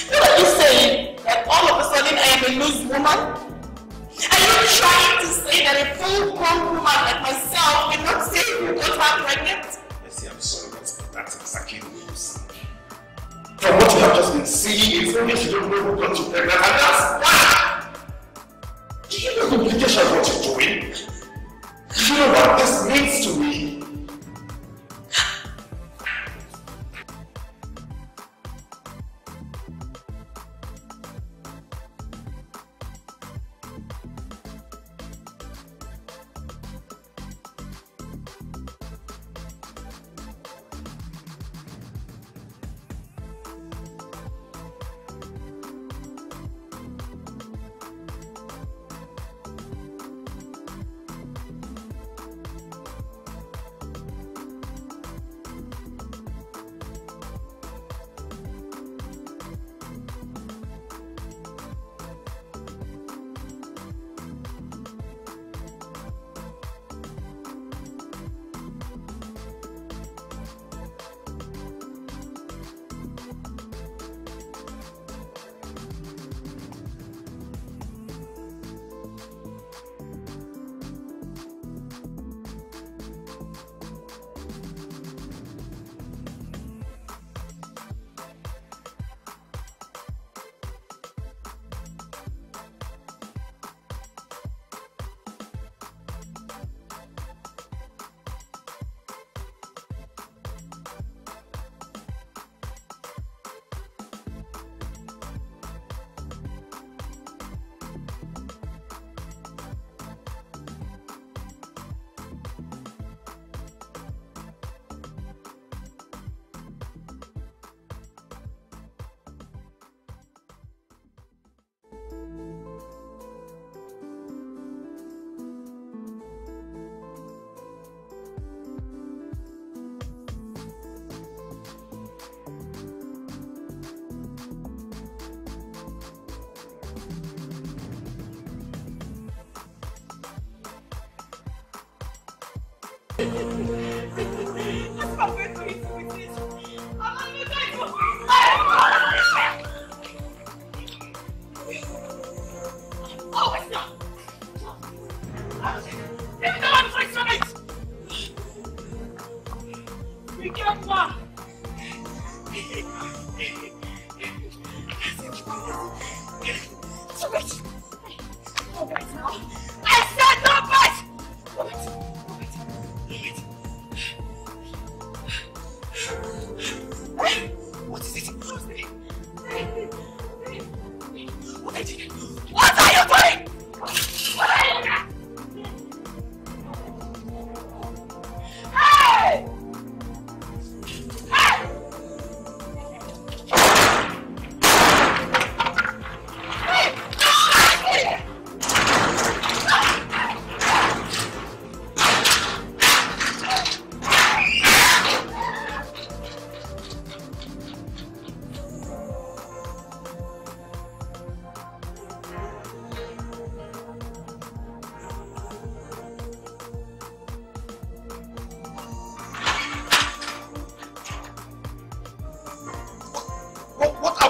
What are you saying? That all of a sudden I am a loose woman? Are you trying to say that a full-grown woman like myself cannot say you got her pregnant? Mercy, I'm sorry, but that's exactly the sound. From what you have just been seeing, it's obvious you don't know who got you pregnant, and that's bad! Do you know the implications of what you're doing? Do you know what this means to me?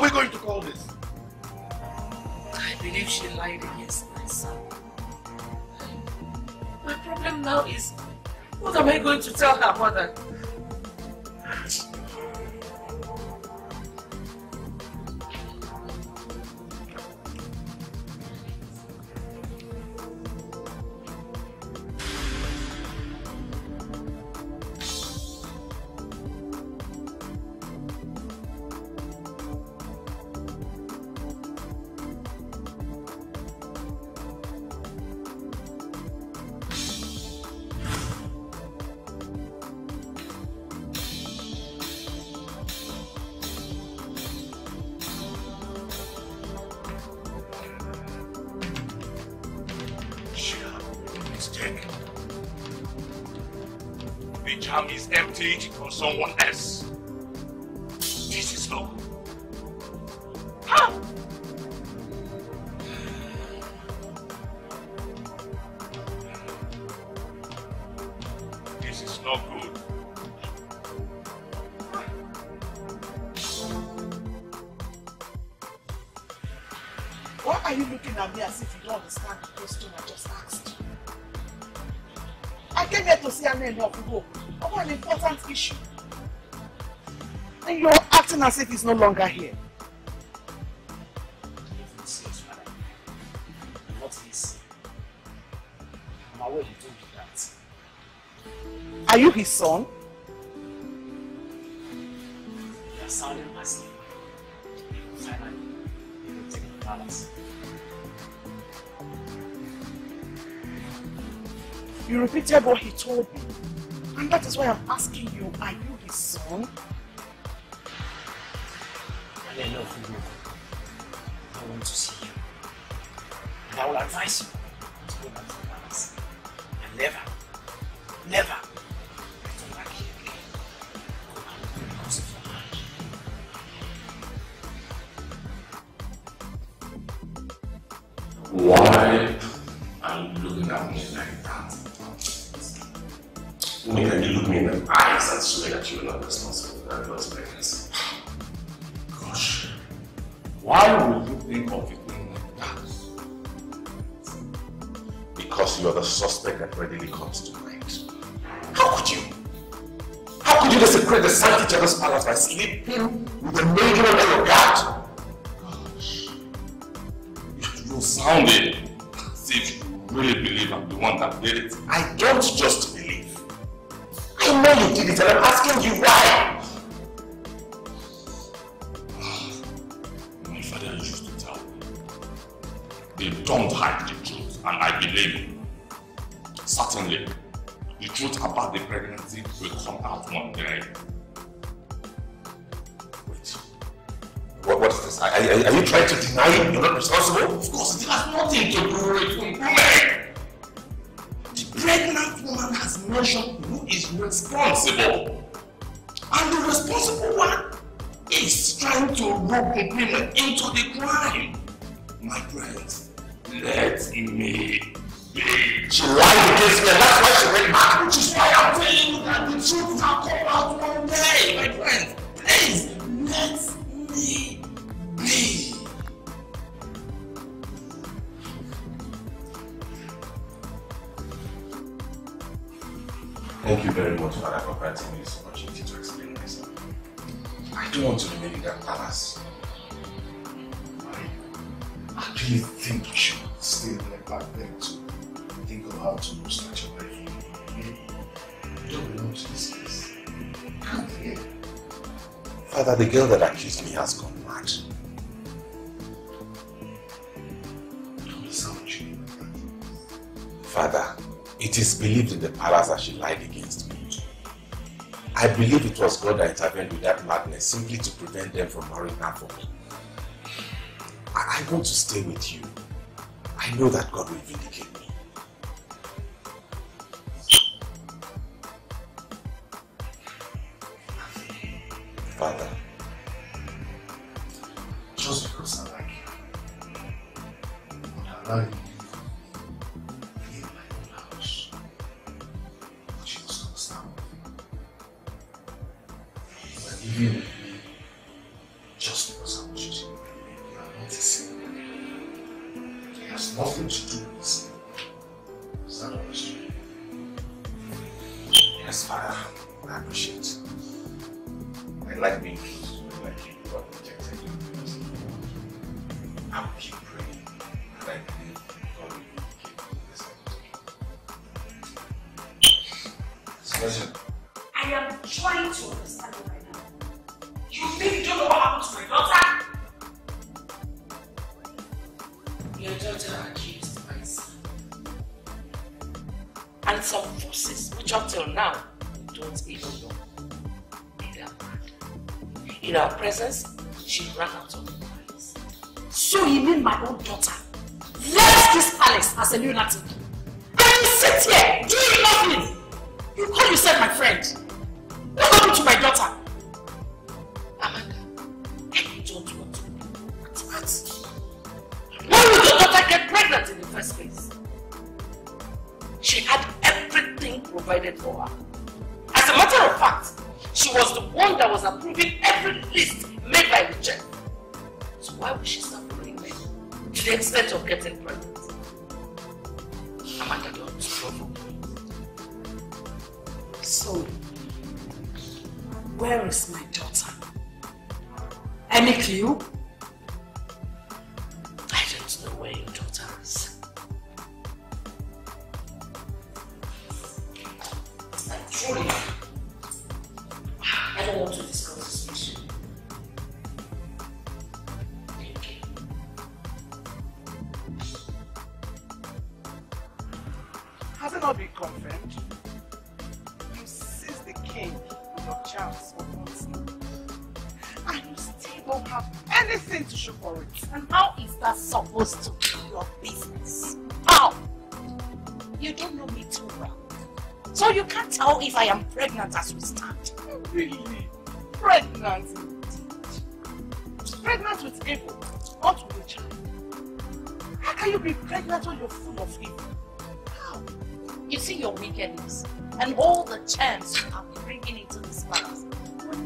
We going to call this? I believe she lied against my son. My problem now is, what am I going to tell her mother? no longer here. out one day, my friends. Please, let me be. Thank you very much, Father, for granting me this opportunity to explain myself. I don't want to remain in that palace. I, at that the girl that accused me has gone mad. Father, it is believed in the palace that she lied against me. I believe it was God that intervened with that madness simply to prevent them from marrying her for me. I, I want to stay with you. I know that God will vindicate me.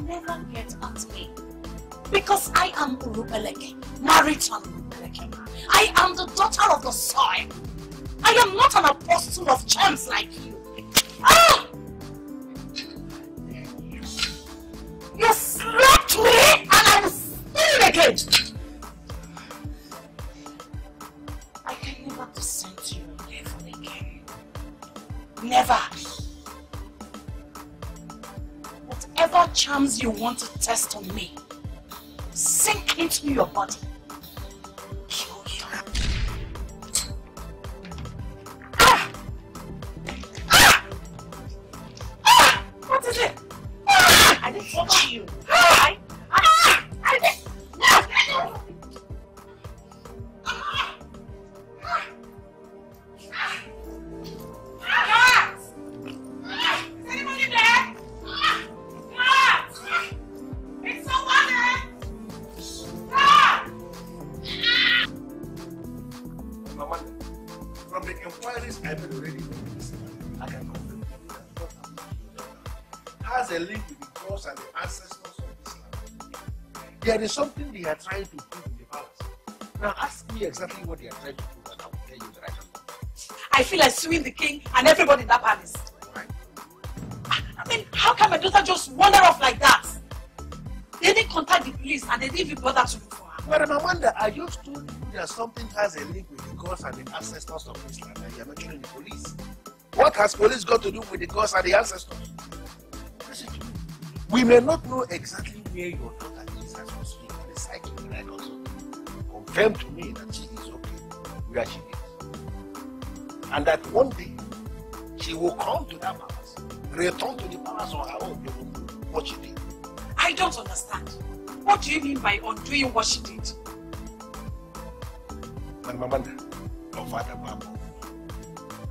Never get at me. Because I am Urubeleke, married to Urubeleke. I am the daughter of the soil. I am not an apostle of charms like you. Want to test on me, sink into your body. Trying to prove in the palace. Now ask me exactly what they are trying to do and I will tell you the right answer. I feel like suing the king and everybody in that palace. I mean, how can my daughter just wander off like that? They didn't contact the police and they didn't even bother to look for her. Madam Amanda, I just told you that something has a link with the gods and the ancestors of Islam and you are mentioning the police. What has police got to do with the gods and the ancestors? Listen to me. We may not know exactly where your daughter confirm to me that she is okay where she is. And that one day she will come to that palace, return to the palace on her own, do what she did. I don't understand. What do you mean by undoing what she did? Madam Amanda, your father, Papa,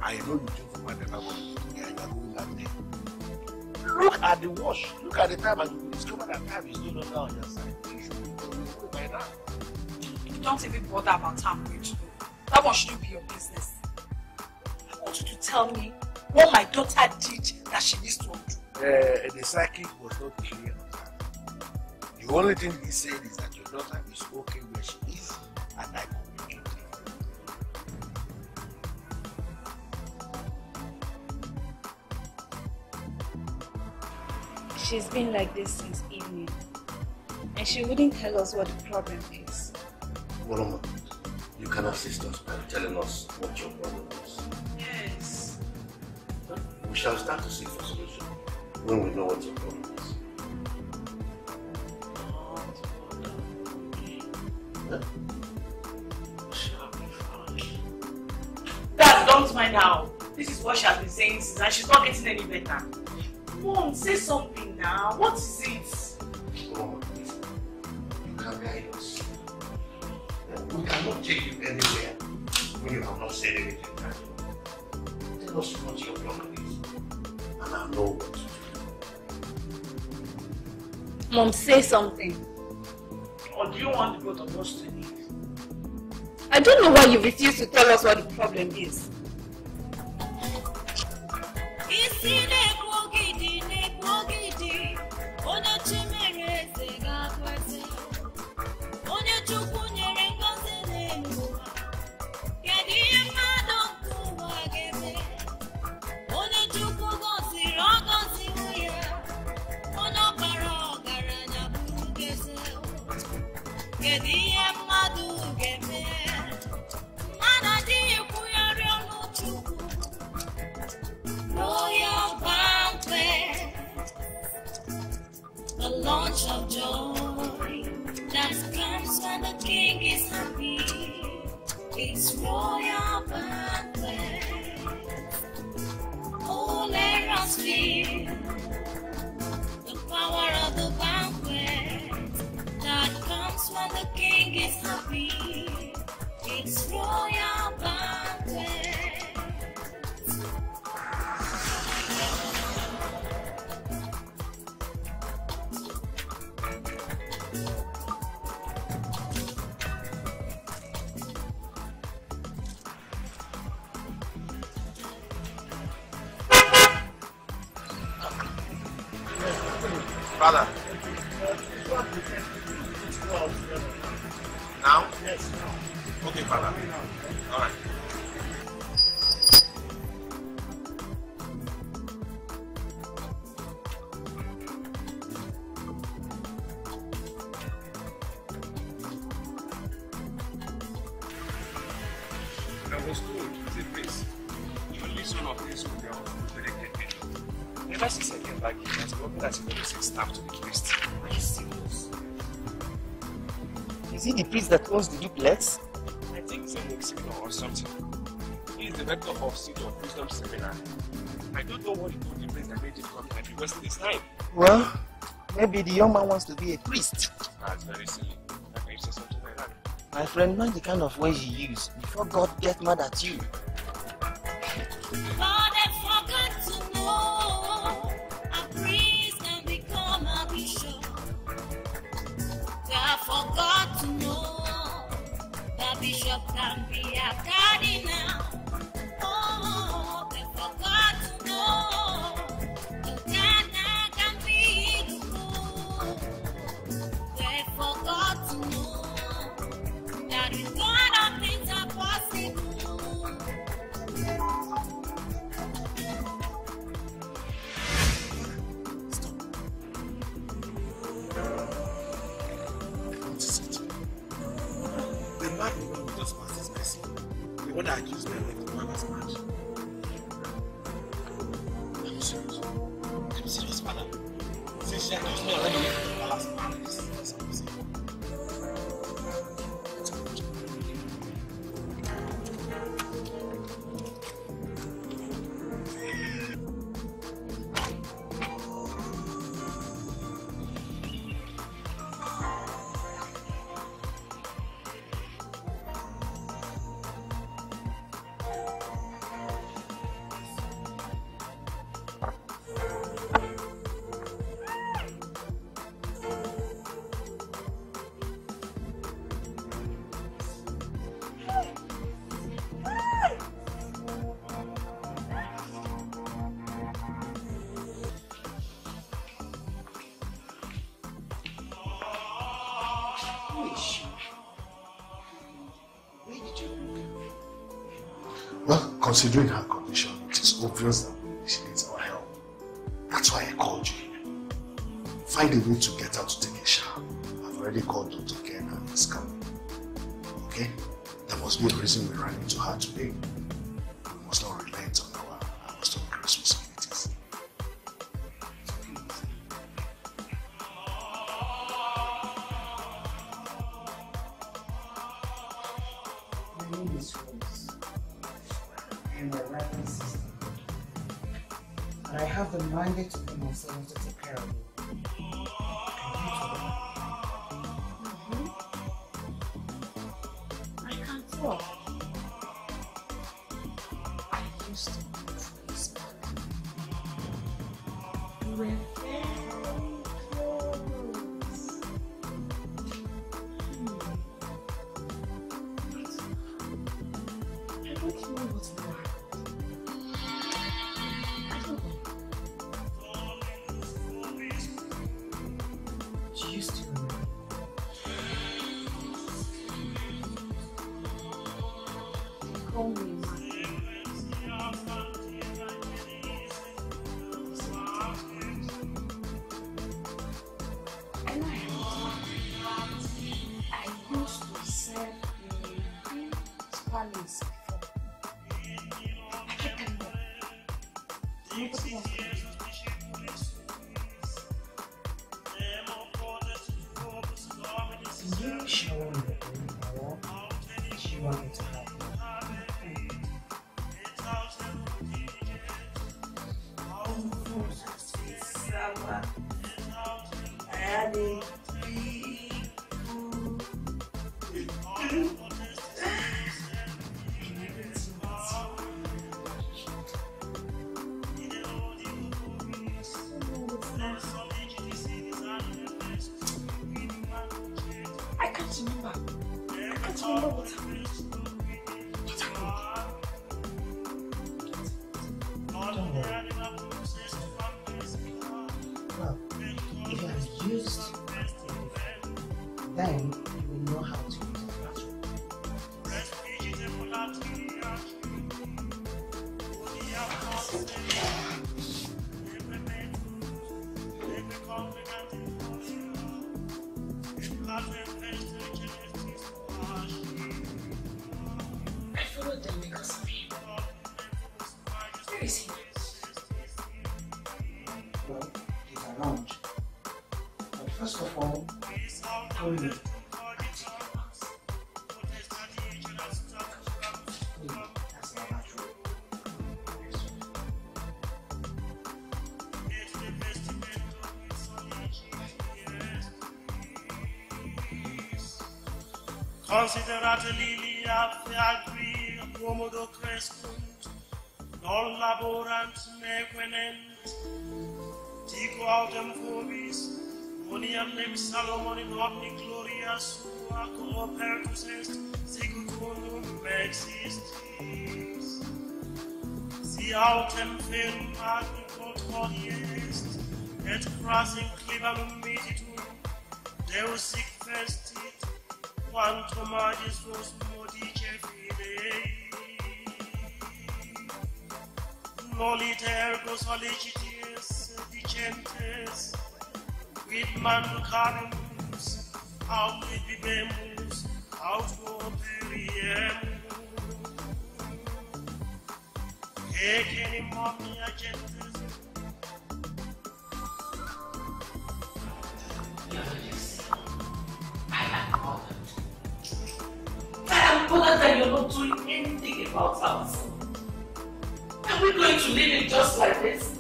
I know you think for Madam Amanda, and you are going out there. Look at the watch, look at the time, and you discover that time is no longer on your side. You should be going by now. Don't even bother about how I'm going to do. That one shouldn't be your business. I want you to tell me what my daughter did that she needs to undo. Uh, the psychic was not clear on that. The only thing he said is that your daughter is okay where she is, and I communicate with her. She's been like this since evening. And she wouldn't tell us what the problem is. You can assist us by telling us what your problem is. Yes. We shall start to seek for solution when we know what your problem is. Dad, don't mind her. This is what she has been saying since and she's not getting any better. Mom, say something now. What is it? Please, you can guide us. We cannot take you anywhere when you have not said anything. right? Tell us what your plan is. And I know what to do. Mom, say something. Or do you want the both of us to leave? I don't know why you refuse to tell us what the problem is. Isi na-ekwu ogidi na-ekwu ogidi onye chi Is he the priest that the duplex? I think it's a Mexican or something. He is the rector of Seat of Wisdom Seminar. I don't know what he told the priest that made him come and be wasting his time. Well, maybe the young man wants to be a priest. That's very silly. Can you say something like that? My friend, mind the kind of words you use before God get mad at you. Well, considering her condition, it is obvious that she needs our help. That's why I called you. Find a way to get her to take a shower. I've already called Dr. Ken and he's coming. Okay? There must be a reason we ran into her today. Salomon in omni gloria sua coopertus est, sicut existis. Si autem ferum magni quod est, et crasim clibam mititum, Deus sic vestit, quantum magis vos modice fidei. Nolit ergo solicities dicentes, quid manducamus, aut quid bibemus, aut operiemus. Ecenim omnia gentes I am bothered. I am bothered that you're not doing anything about our. Are we going to leave it just like this?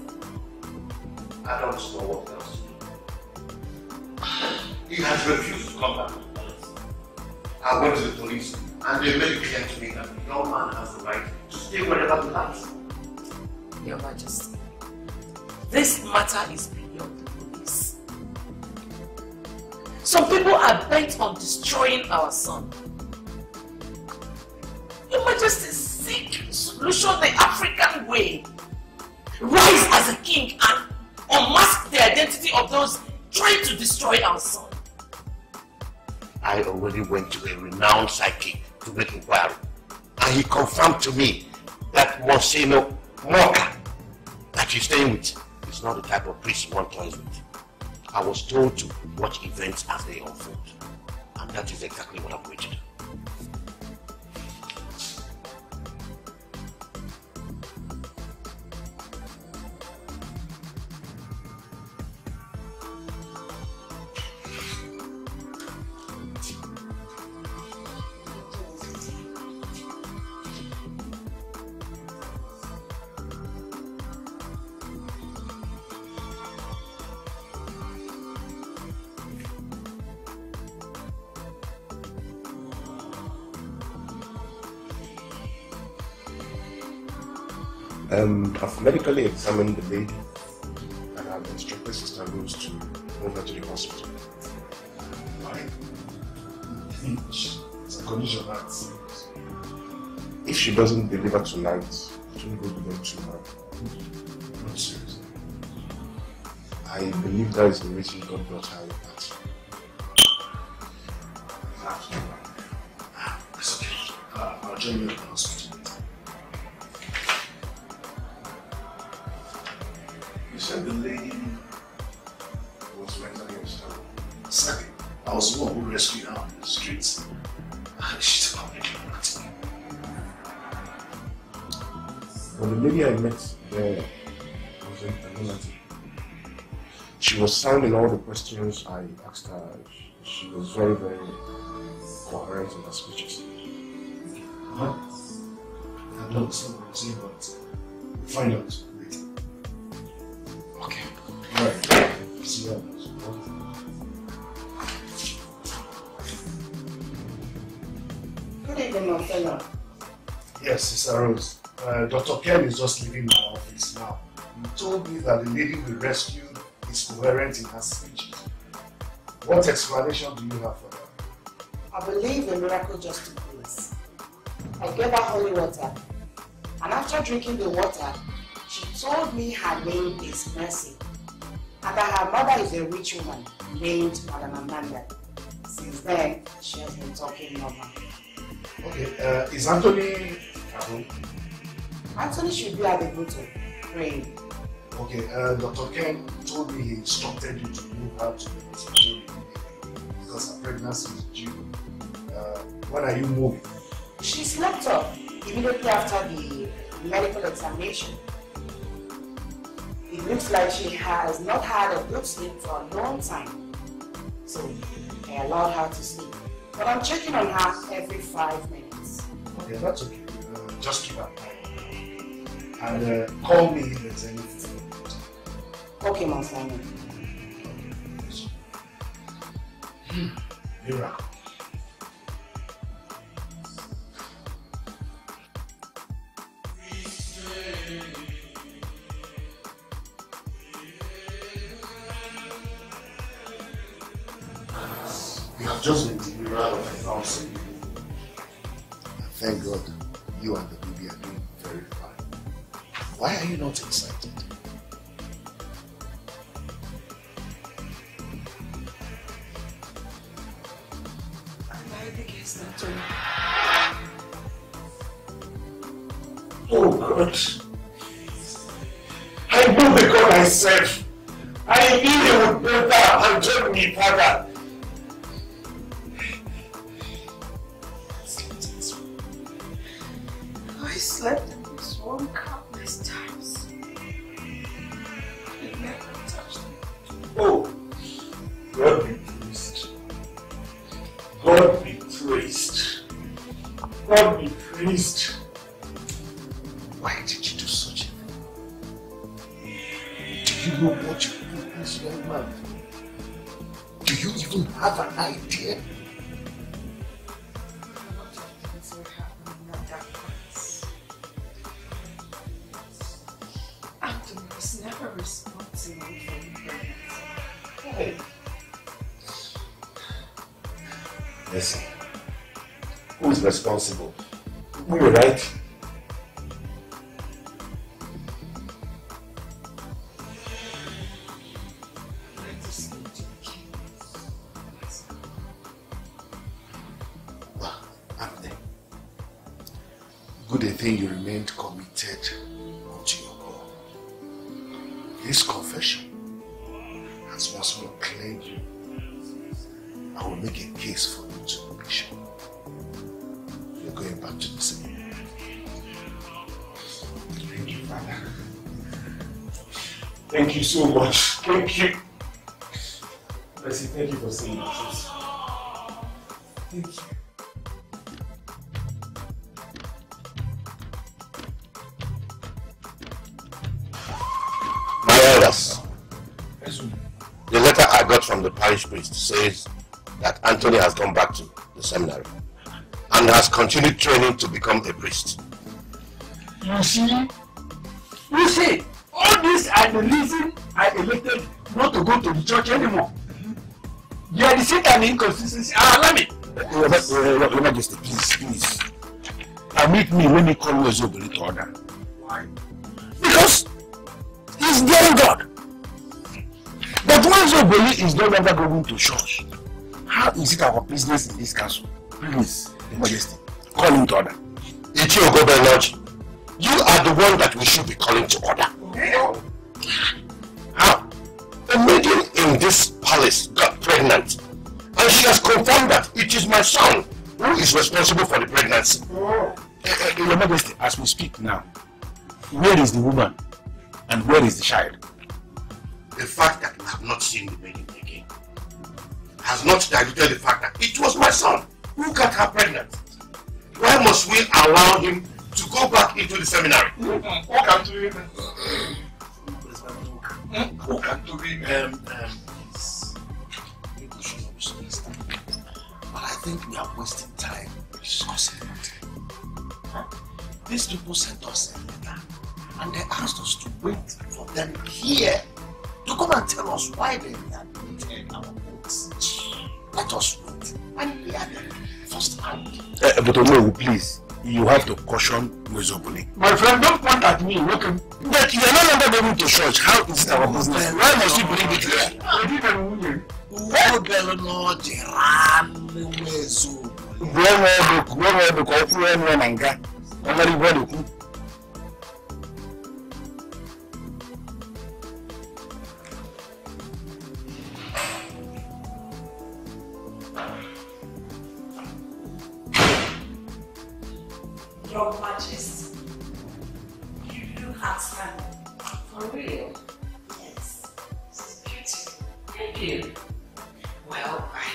I don't know what has refused to come back to the palace. I went to the police and they made it clear to me that young man has the right to stay wherever he likes. Your Majesty, this matter is beyond the police. Some people are bent on destroying our son. Your Majesty, seek solution the African way. Rise as a king and unmask the identity of those trying to destroy our son. I already went to a renowned psychic to make inquiry, and he confirmed to me that Monsignor Moka that you're staying with is not the type of priest one toys with. I was told to watch events as they unfold, and that is exactly what I'm going to. Medically examined the lady and I've instructed Sister Rose to move her to the hospital. Why? It's a condition that. If she doesn't deliver tonight, it won't go beyond tomorrow. Not seriously. I believe that is the reason God brought her She in all the questions I asked her. She- She was very, very coherent in her speeches. Huh? I don't understand what you're saying, but we'll find out later. Okay. Alright. See you later. Good evening, Marcelo. Yes, Sister Rose. Uh, Dr. Ken is just leaving my office now. He told me that the lady we rescued is coherent in her speech. What explanation do you have for that? I believe the miracle just took place. I gave her holy water, and after drinking the water, she told me her name is Mercy, and that her mother is a rich woman named Madam Amanda. Since then, she has been talking normal. Okay, uh, is Anthony at home? Anthony should be at the bottom, praying. Okay, uh, Dr. Ken told me he instructed you to move her to the hospital because her pregnancy is due. Uh, when are you moving? She slept off immediately after the medical examination. It looks like she has not had a good sleep for a long time. So I allowed her to sleep. But I'm checking on her every five minutes. Okay, that's okay. Uh, just keep her quiet. And uh, call me if there's anything. Okay, Monsignor. Miracle. You have just been delivered of a thousand people. And thank God, you and the baby are doing very fine. Why are you not excited? Thank you so much. Thank you. Bessie, thank you for saying this. Thank you. My elders, the letter I got from the parish priest says that Anthony has gone back to the seminary and has continued training to become a priest. You see? You see? All these are the reason I elected not to go to the church anymore. There is an inconsistency. Ah, let me. Your Ma- your- your Majesty, please, please. Permit me, let me call you Ezobiri to order. Why? Because he's daring God. But when Zobeli is no longer going to church, how is it our business in this council? Please, Your Majesty, call him to order. Ichi Ogobeloji, you are the one that we should be calling to order. How? A maiden in this palace got pregnant, and she has confirmed that it is my son who is responsible for the pregnancy. Uh, uh, Your Majesty, as we speak now, where is the woman and where is the child? The fact that we have not seen the maiden again has not diluted the fact that it was my son who got her pregnant. Why must we allow him to go back into the seminary? Um, um, please. Maybe we should not misunderstand. But I think we are wasting time discussing it. These people sent us a letter and they asked us to wait for them here to come and tell us why they readmitted our votes. Let us wait and hear them first hand. Uh, but Omewu, please, you have to caution Mezobuli. My friend, don't point at me. Look, but you are no longer going to church. How is it our business? Why must you believe it here? Ugobelu n'ọjị ranụ Ezobuli. Gbuo nwa ọdụ, gbuo nwa ọdụ ka ọ Your Majesty, you look outstanding. For real? Yes. This is beautiful. Thank you. Well, I,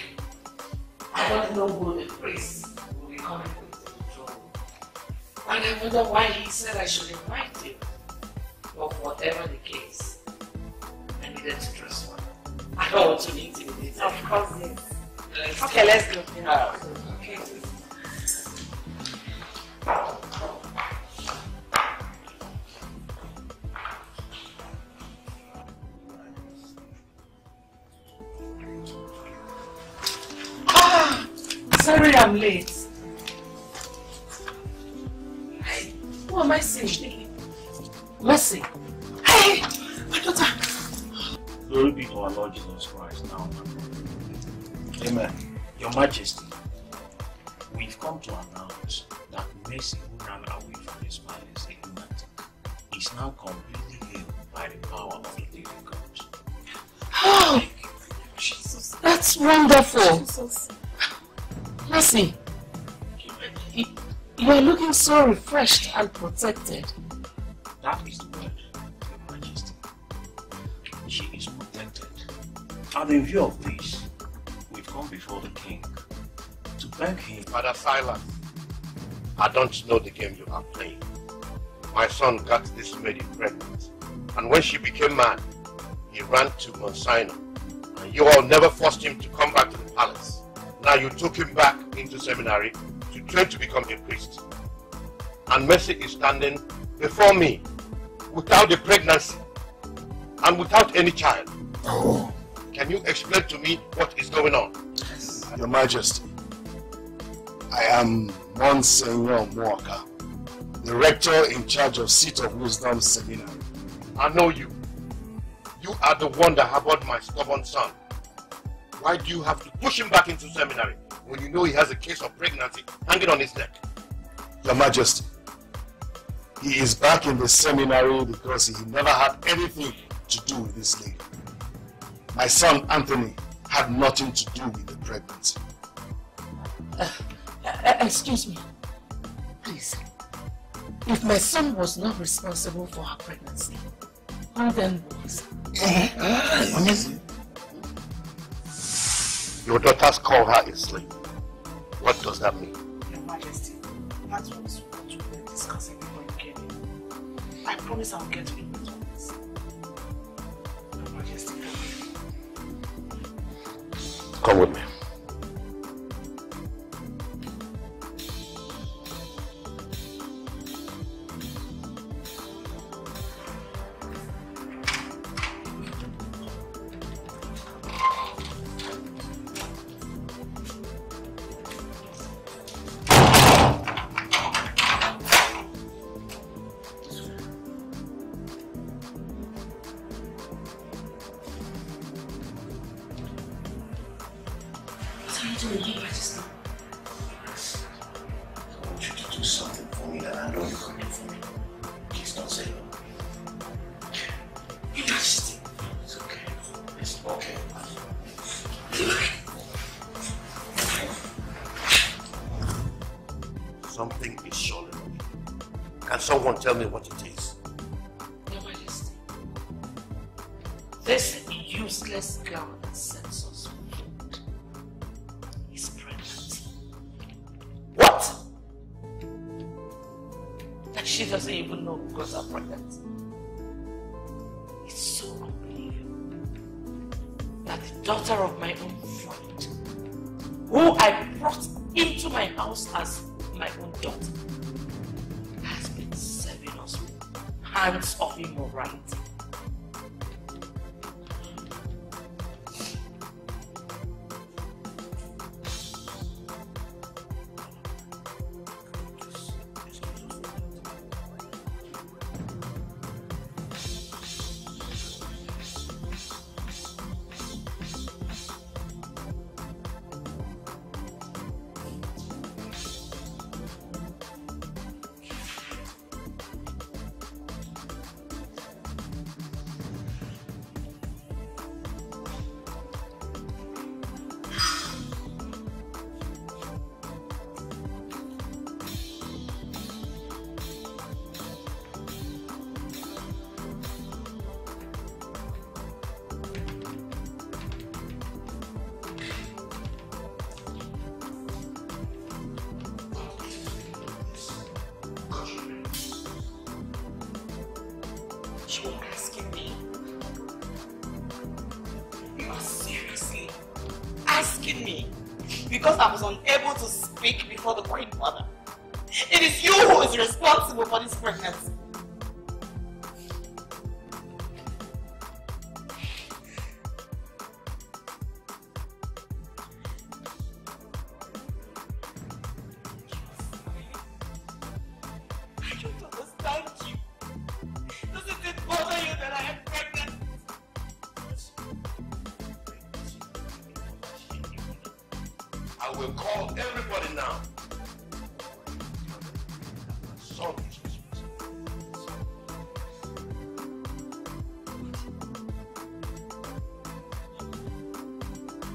I don't know who the priest will be coming with the throne. And I wonder why he said I should invite him. But whatever the case, I needed to trust one. I don't want to be intimidated. Of course, yes. Let's Okay, let's go. Yeah. Okay. Ah, sorry I'm late. Hey, who am I seeing? Mercy. Hey, my daughter. Glory be to our Lord Jesus Christ now. Amen. Your Majesty, we've come to announce that Mercy, who ran away from his palace a lunatic, is now completely healed by the power of the living God. Oh, Jesus. That's wonderful. Mercy, you, you are looking so refreshed and protected. That is the word, Your Majesty. She is protected. And in view of this, we've come before the king beg. Father Silas, I don't know the game you are playing. My son got this lady pregnant, and when she became mad, he ran to Monsignor, and you all never forced him to come back to the palace. Now you took him back into seminary to train to become a priest. And Mercy is standing before me without a pregnancy and without any child. Oh. Can you explain to me what is going on? Your Majesty, I am Monsignor Mwaka, the rector in charge of Seat of Wisdom Seminary. I know you. You are the one that harbored my stubborn son. Why do you have to push him back into seminary when you know he has a case of pregnancy hanging on his neck? Your Majesty, he is back in the seminary because he never had anything to do with this lady. My son Anthony had nothing to do with the pregnancy. Uh, excuse me. Please. If my son was not responsible for her pregnancy, who then was? Your daughters call her a slave. What does that mean? Your Majesty, that was what we were discussing before you came in. I promise I'll get to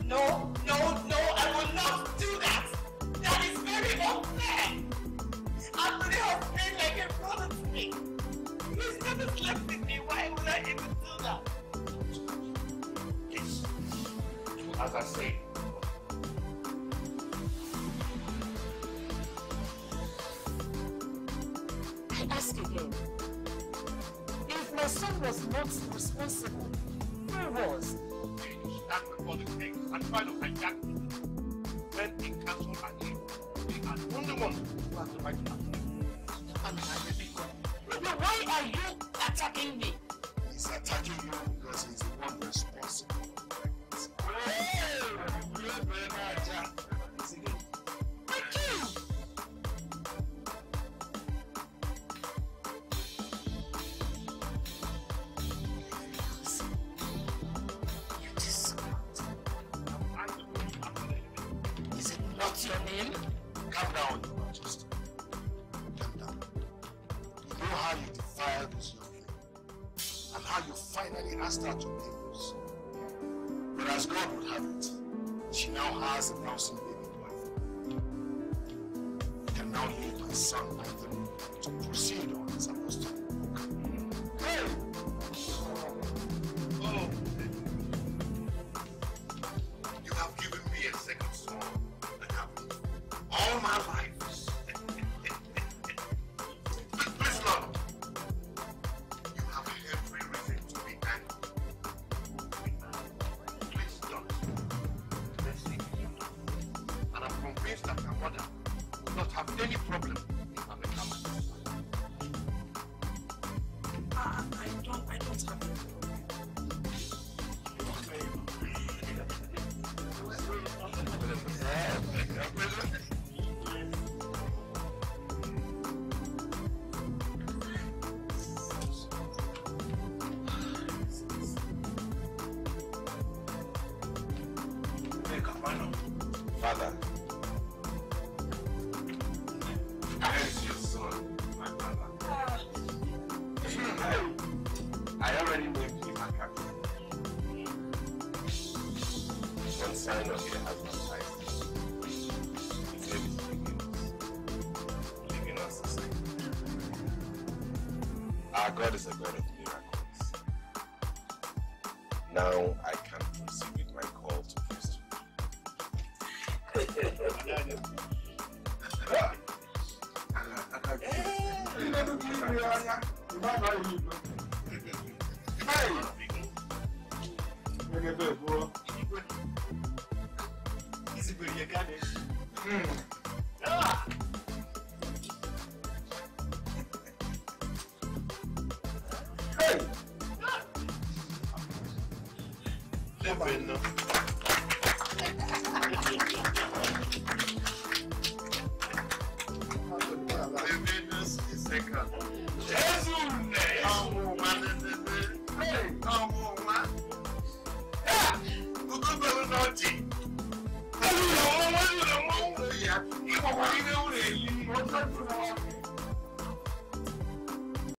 No, no, no, I will not do that. That is very unfair. Anthony has played like a brother to me. He's never slept with me. Why would I even do that? As I say, I ask again. If my son was not responsible, who was? That's the politics and try to hijack. When and are the only who the right to I why are you attacking me? master to peoples. But as God would have it, she now has a bouncing baby boy. and can now leave her son God is